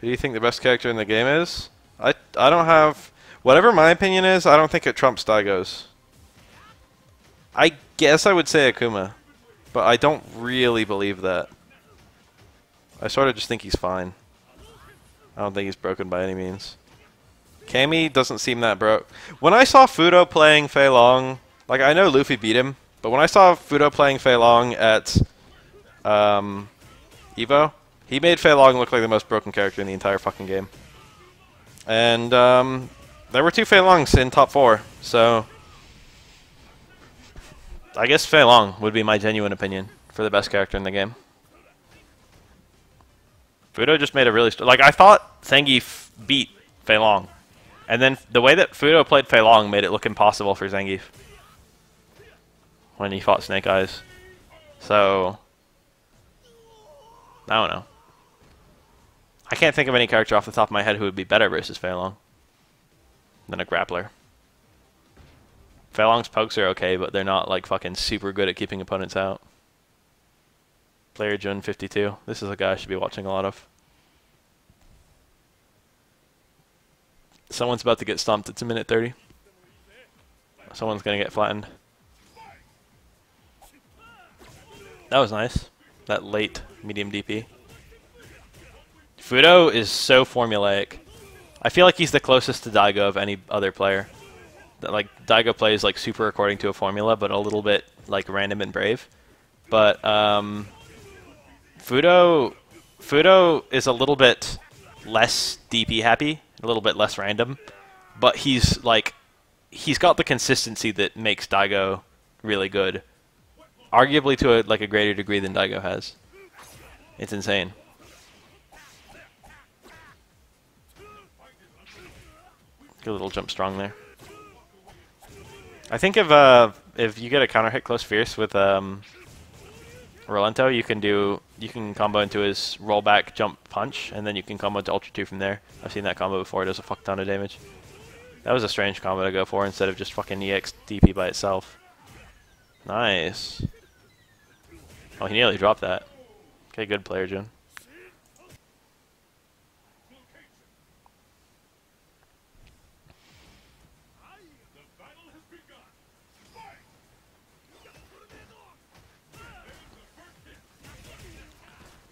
Speaker 1: Who do you think the best character in the game is? I I don't have whatever my opinion is. I don't think it trumps Daigo's. I guess I would say Akuma, but I don't really believe that. I sort of just think he's fine. I don't think he's broken by any means. Cammy doesn't seem that broke. When I saw Fudo playing Fei Long, like I know Luffy beat him, but when I saw Fudo playing Fei Long at um, Evo, he made Fei Long look like the most broken character in the entire fucking game. And um, there were two Fei Longs in top four, so I guess Fei Long would be my genuine opinion for the best character in the game. Fudo just made a really like I thought Zangief beat Fei Long, and then the way that Fudo played Fei Long made it look impossible for Zangief when he fought Snake Eyez. So I don't know. I can't think of any character off the top of my head who would be better versus Fei than a grappler. Fei pokes are okay, but they're not like fucking super good at keeping opponents out. Player Jun 52. This is a guy I should be watching a lot of. Someone's about to get stomped. It's a minute 30. Someone's going to get flattened. That was nice. That late medium DP. Fudo is so formulaic. I feel like he's the closest to Daigo of any other player. Like Daigo plays like super according to a formula, but a little bit like random and brave. But um, Fudo, Fudo is a little bit less DP happy, a little bit less random, but he's like he's got the consistency that makes Daigo really good. Arguably to a, like a greater degree than Daigo has. It's insane. Good little jump strong there. I think if uh, if you get a counter hit close fierce with um, Rolento, you can do you can combo into his rollback jump punch, and then you can combo into Ultra 2 from there. I've seen that combo before, it does a fuck ton of damage. That was a strange combo to go for instead of just fucking EX DP by itself. Nice. Oh, he nearly dropped that. Okay, good player, Jun.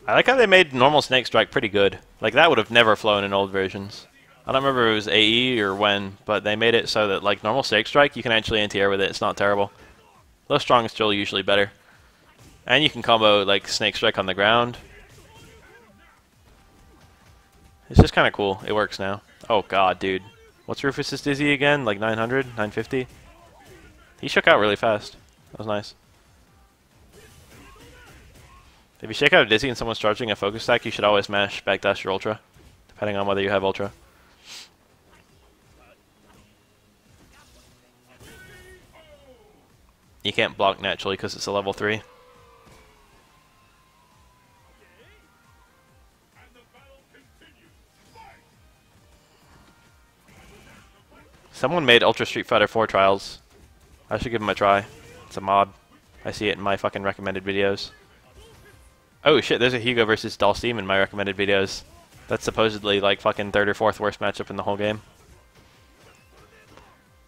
Speaker 1: I like how they made normal Snake Strike pretty good. Like, that would have never flown in old versions. I don't remember if it was AE or when, but they made it so that, like, normal Snake Strike, you can actually anti-air with it. It's not terrible. Low Strong is still usually better. And you can combo, like, Snake Strike on the ground. It's just kind of cool. It works now. Oh, God, dude. What's Rufus's Dizzy again? Like 900? 950? He shook out really fast. That was nice. If you shake out a Dizzy and someone's charging a focus attack, you should always mash backdash your Ultra, depending on whether you have Ultra. You can't block naturally because it's a level 3. Someone made Ultra Street Fighter 4 trials. I should give them a try. It's a mod. I see it in my fucking recommended videos. Oh shit, there's a Hugo versus Dhalsim in my recommended videos. That's supposedly like fucking third or fourth worst matchup in the whole game.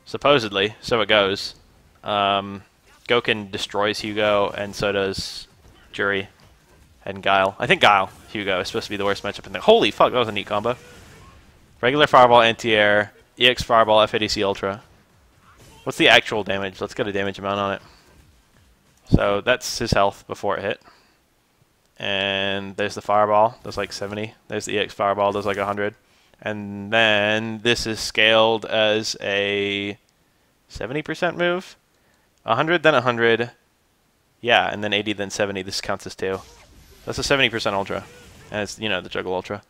Speaker 1: Supposedly, so it goes. Um, Gouken destroys Hugo, and so does Juri and Guile. I think Guile, Hugo, is supposed to be the worst matchup in the... Holy fuck, that was a neat combo. Regular Fireball, Anti-Air, EX Fireball, FADC Ultra. What's the actual damage? Let's get a damage amount on it. So that's his health before it hit. And there's the Fireball, does like 70. There's the EX Fireball, does like 100. And then this is scaled as a 70% move. 100, then 100. Yeah, and then 80, then 70. This counts as 2. That's a 70% Ultra. And it's, you know, the Juggle Ultra.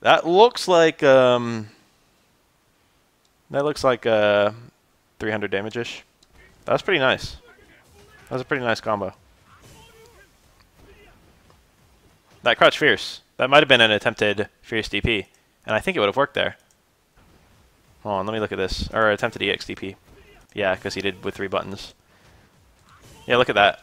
Speaker 1: That looks like, um... That looks like, uh... 300 damage-ish. That was pretty nice. That was a pretty nice combo. That crouch fierce. That might have been an attempted fierce DP. And I think it would have worked there. Hold on, let me look at this. Or attempted EX DP. Yeah, because he did with three buttons. Yeah, look at that.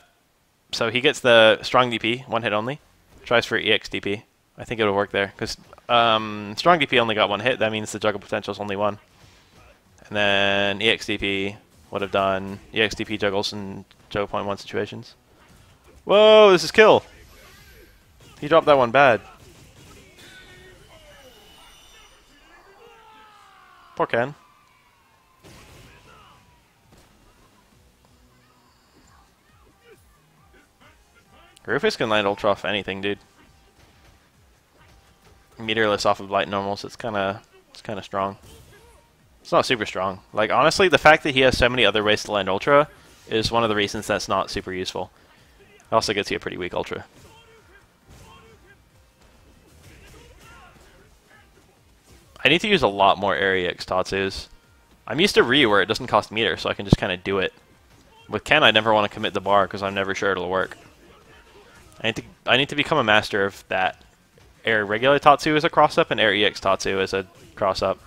Speaker 1: So he gets the strong DP, one hit only. Tries for EX DP. I think it would work there. Because um, strong DP only got one hit. That means the juggle potential is only one. And then EX DP would have done EX DP juggles in juggle point one situations. Whoa, this is kill. He dropped that one bad. Poor Ken. Rufus can land ultra off anything, dude. Meterless off of light normals, it's kinda it's kinda strong. It's not super strong. Like honestly, the fact that he has so many other ways to land ultra is one of the reasons that's not super useful. It also gets you a pretty weak ultra. I need to use a lot more air EX Tatsus. I'm used to Ryu where it doesn't cost meter, so I can just kind of do it. With Ken, I never want to commit the bar because I'm never sure it'll work. I need to I need to become a master of that. Air regular Tatsu is a cross up and Air EX Tatsu is a cross up.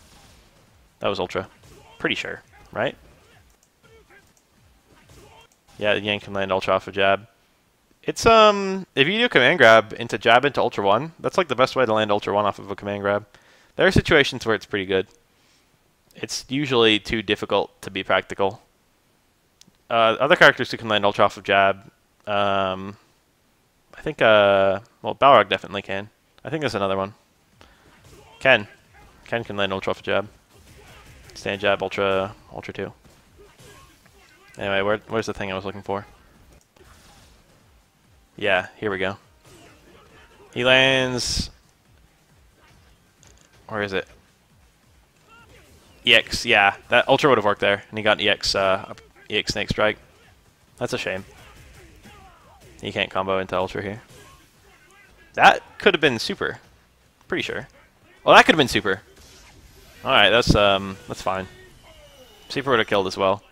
Speaker 1: That was Ultra. Pretty sure, right? Yeah, Yang can land Ultra off a jab. It's um if you do command grab into jab into Ultra One, that's like the best way to land Ultra One off of a command grab. There are situations where it's pretty good. It's usually too difficult to be practical. Uh, other characters who can land ultra off of jab, um, I think, uh, well, Balrog definitely can. I think there's another one. Ken. Ken can land Ultra off a jab. Stand jab, Ultra, Ultra 2. Anyway, where, where's the thing I was looking for? Yeah, here we go. He lands... Where is it? EX, yeah. That Ultra would have worked there, and he got an EX, uh, EX Snake Strike. That's a shame. He can't combo into Ultra here. That could have been super. Pretty sure. Well, that could have been super. Alright, that's um that's fine. Super would have killed as well.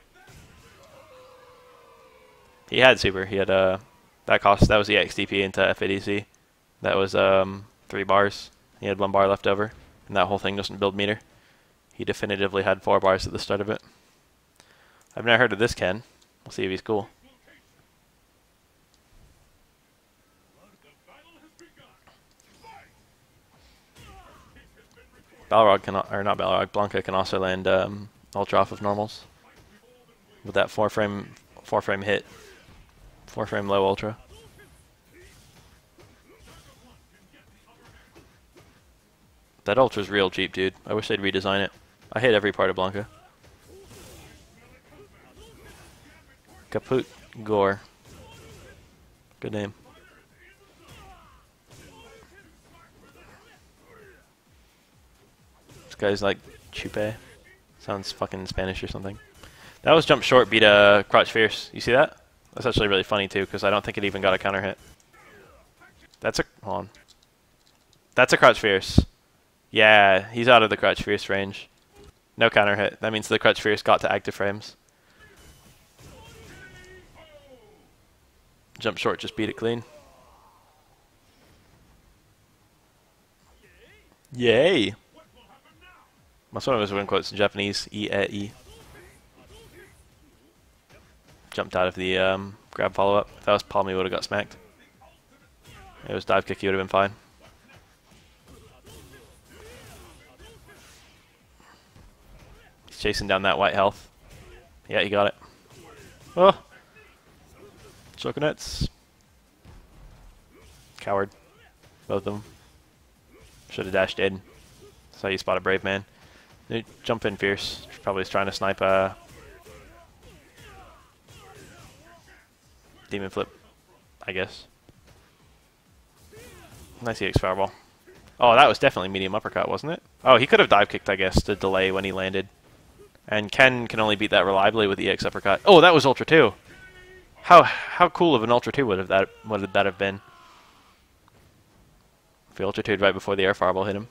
Speaker 1: He had super. He had uh that cost that was the EX DP into FADC. That was um three bars. He had one bar left over. And that whole thing doesn't build meter. He definitively had four bars at the start of it. I've never heard of this Ken. We'll see if he's cool. Balrog can, or not Balrog, Blanka can also land um, Ultra off of normals with that four frame, four frame hit, four frame low Ultra. That Ultra's real cheap, dude. I wish they'd redesign it. I hate every part of Blanka. Kaput Gore. Good name. This guy's like Chupe. Sounds fucking Spanish or something. That was jump short beat a uh, crouch fierce. You see that? That's actually really funny too because I don't think it even got a counter hit. That's a hold on. That's a crouch fierce. Yeah, he's out of the Crouch fierce range. No counter hit. That means the Crouch fierce got to active frames. Jump short, just beat it clean. Yay! That's one of his win quotes in Japanese. E -e -e. Jumped out of the um, grab follow up. If that was Palm, he would have got smacked. It was dive kick, he would have been fine. He's chasing down that white health. Yeah, he got it. Oh! Choconuts. Coward. Both of them. Should have dashed in. That's how you spot a brave man. Jump in fierce. Probably is trying to snipe a demon flip, I guess. Nice EX fireball. Oh, that was definitely medium uppercut, wasn't it? Oh, he could have dive kicked, I guess, to delay when he landed. And Ken can only beat that reliably with the EX uppercut. Oh, that was Ultra 2. How how cool of an Ultra 2 would have that would that have been? If he Ultra 2 right before the air fireball hit him.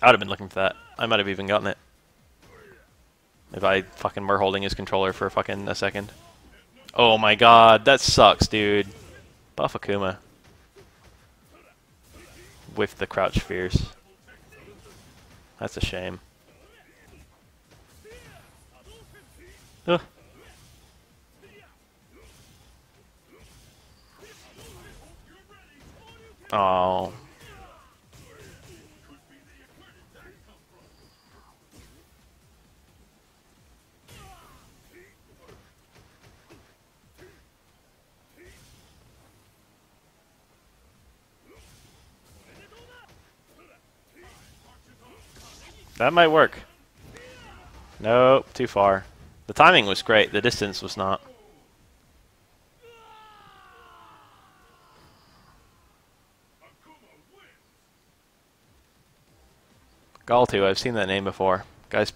Speaker 1: I would have been looking for that. I might have even gotten it. If I fucking were holding his controller for fucking a second. Oh my god, that sucks, dude. Buff Akuma. With the crouch fierce. That's a shame. Ugh. Oh. That might work. Nope, too far. The timing was great, the distance was not. Galtu, I've seen that name before. Guys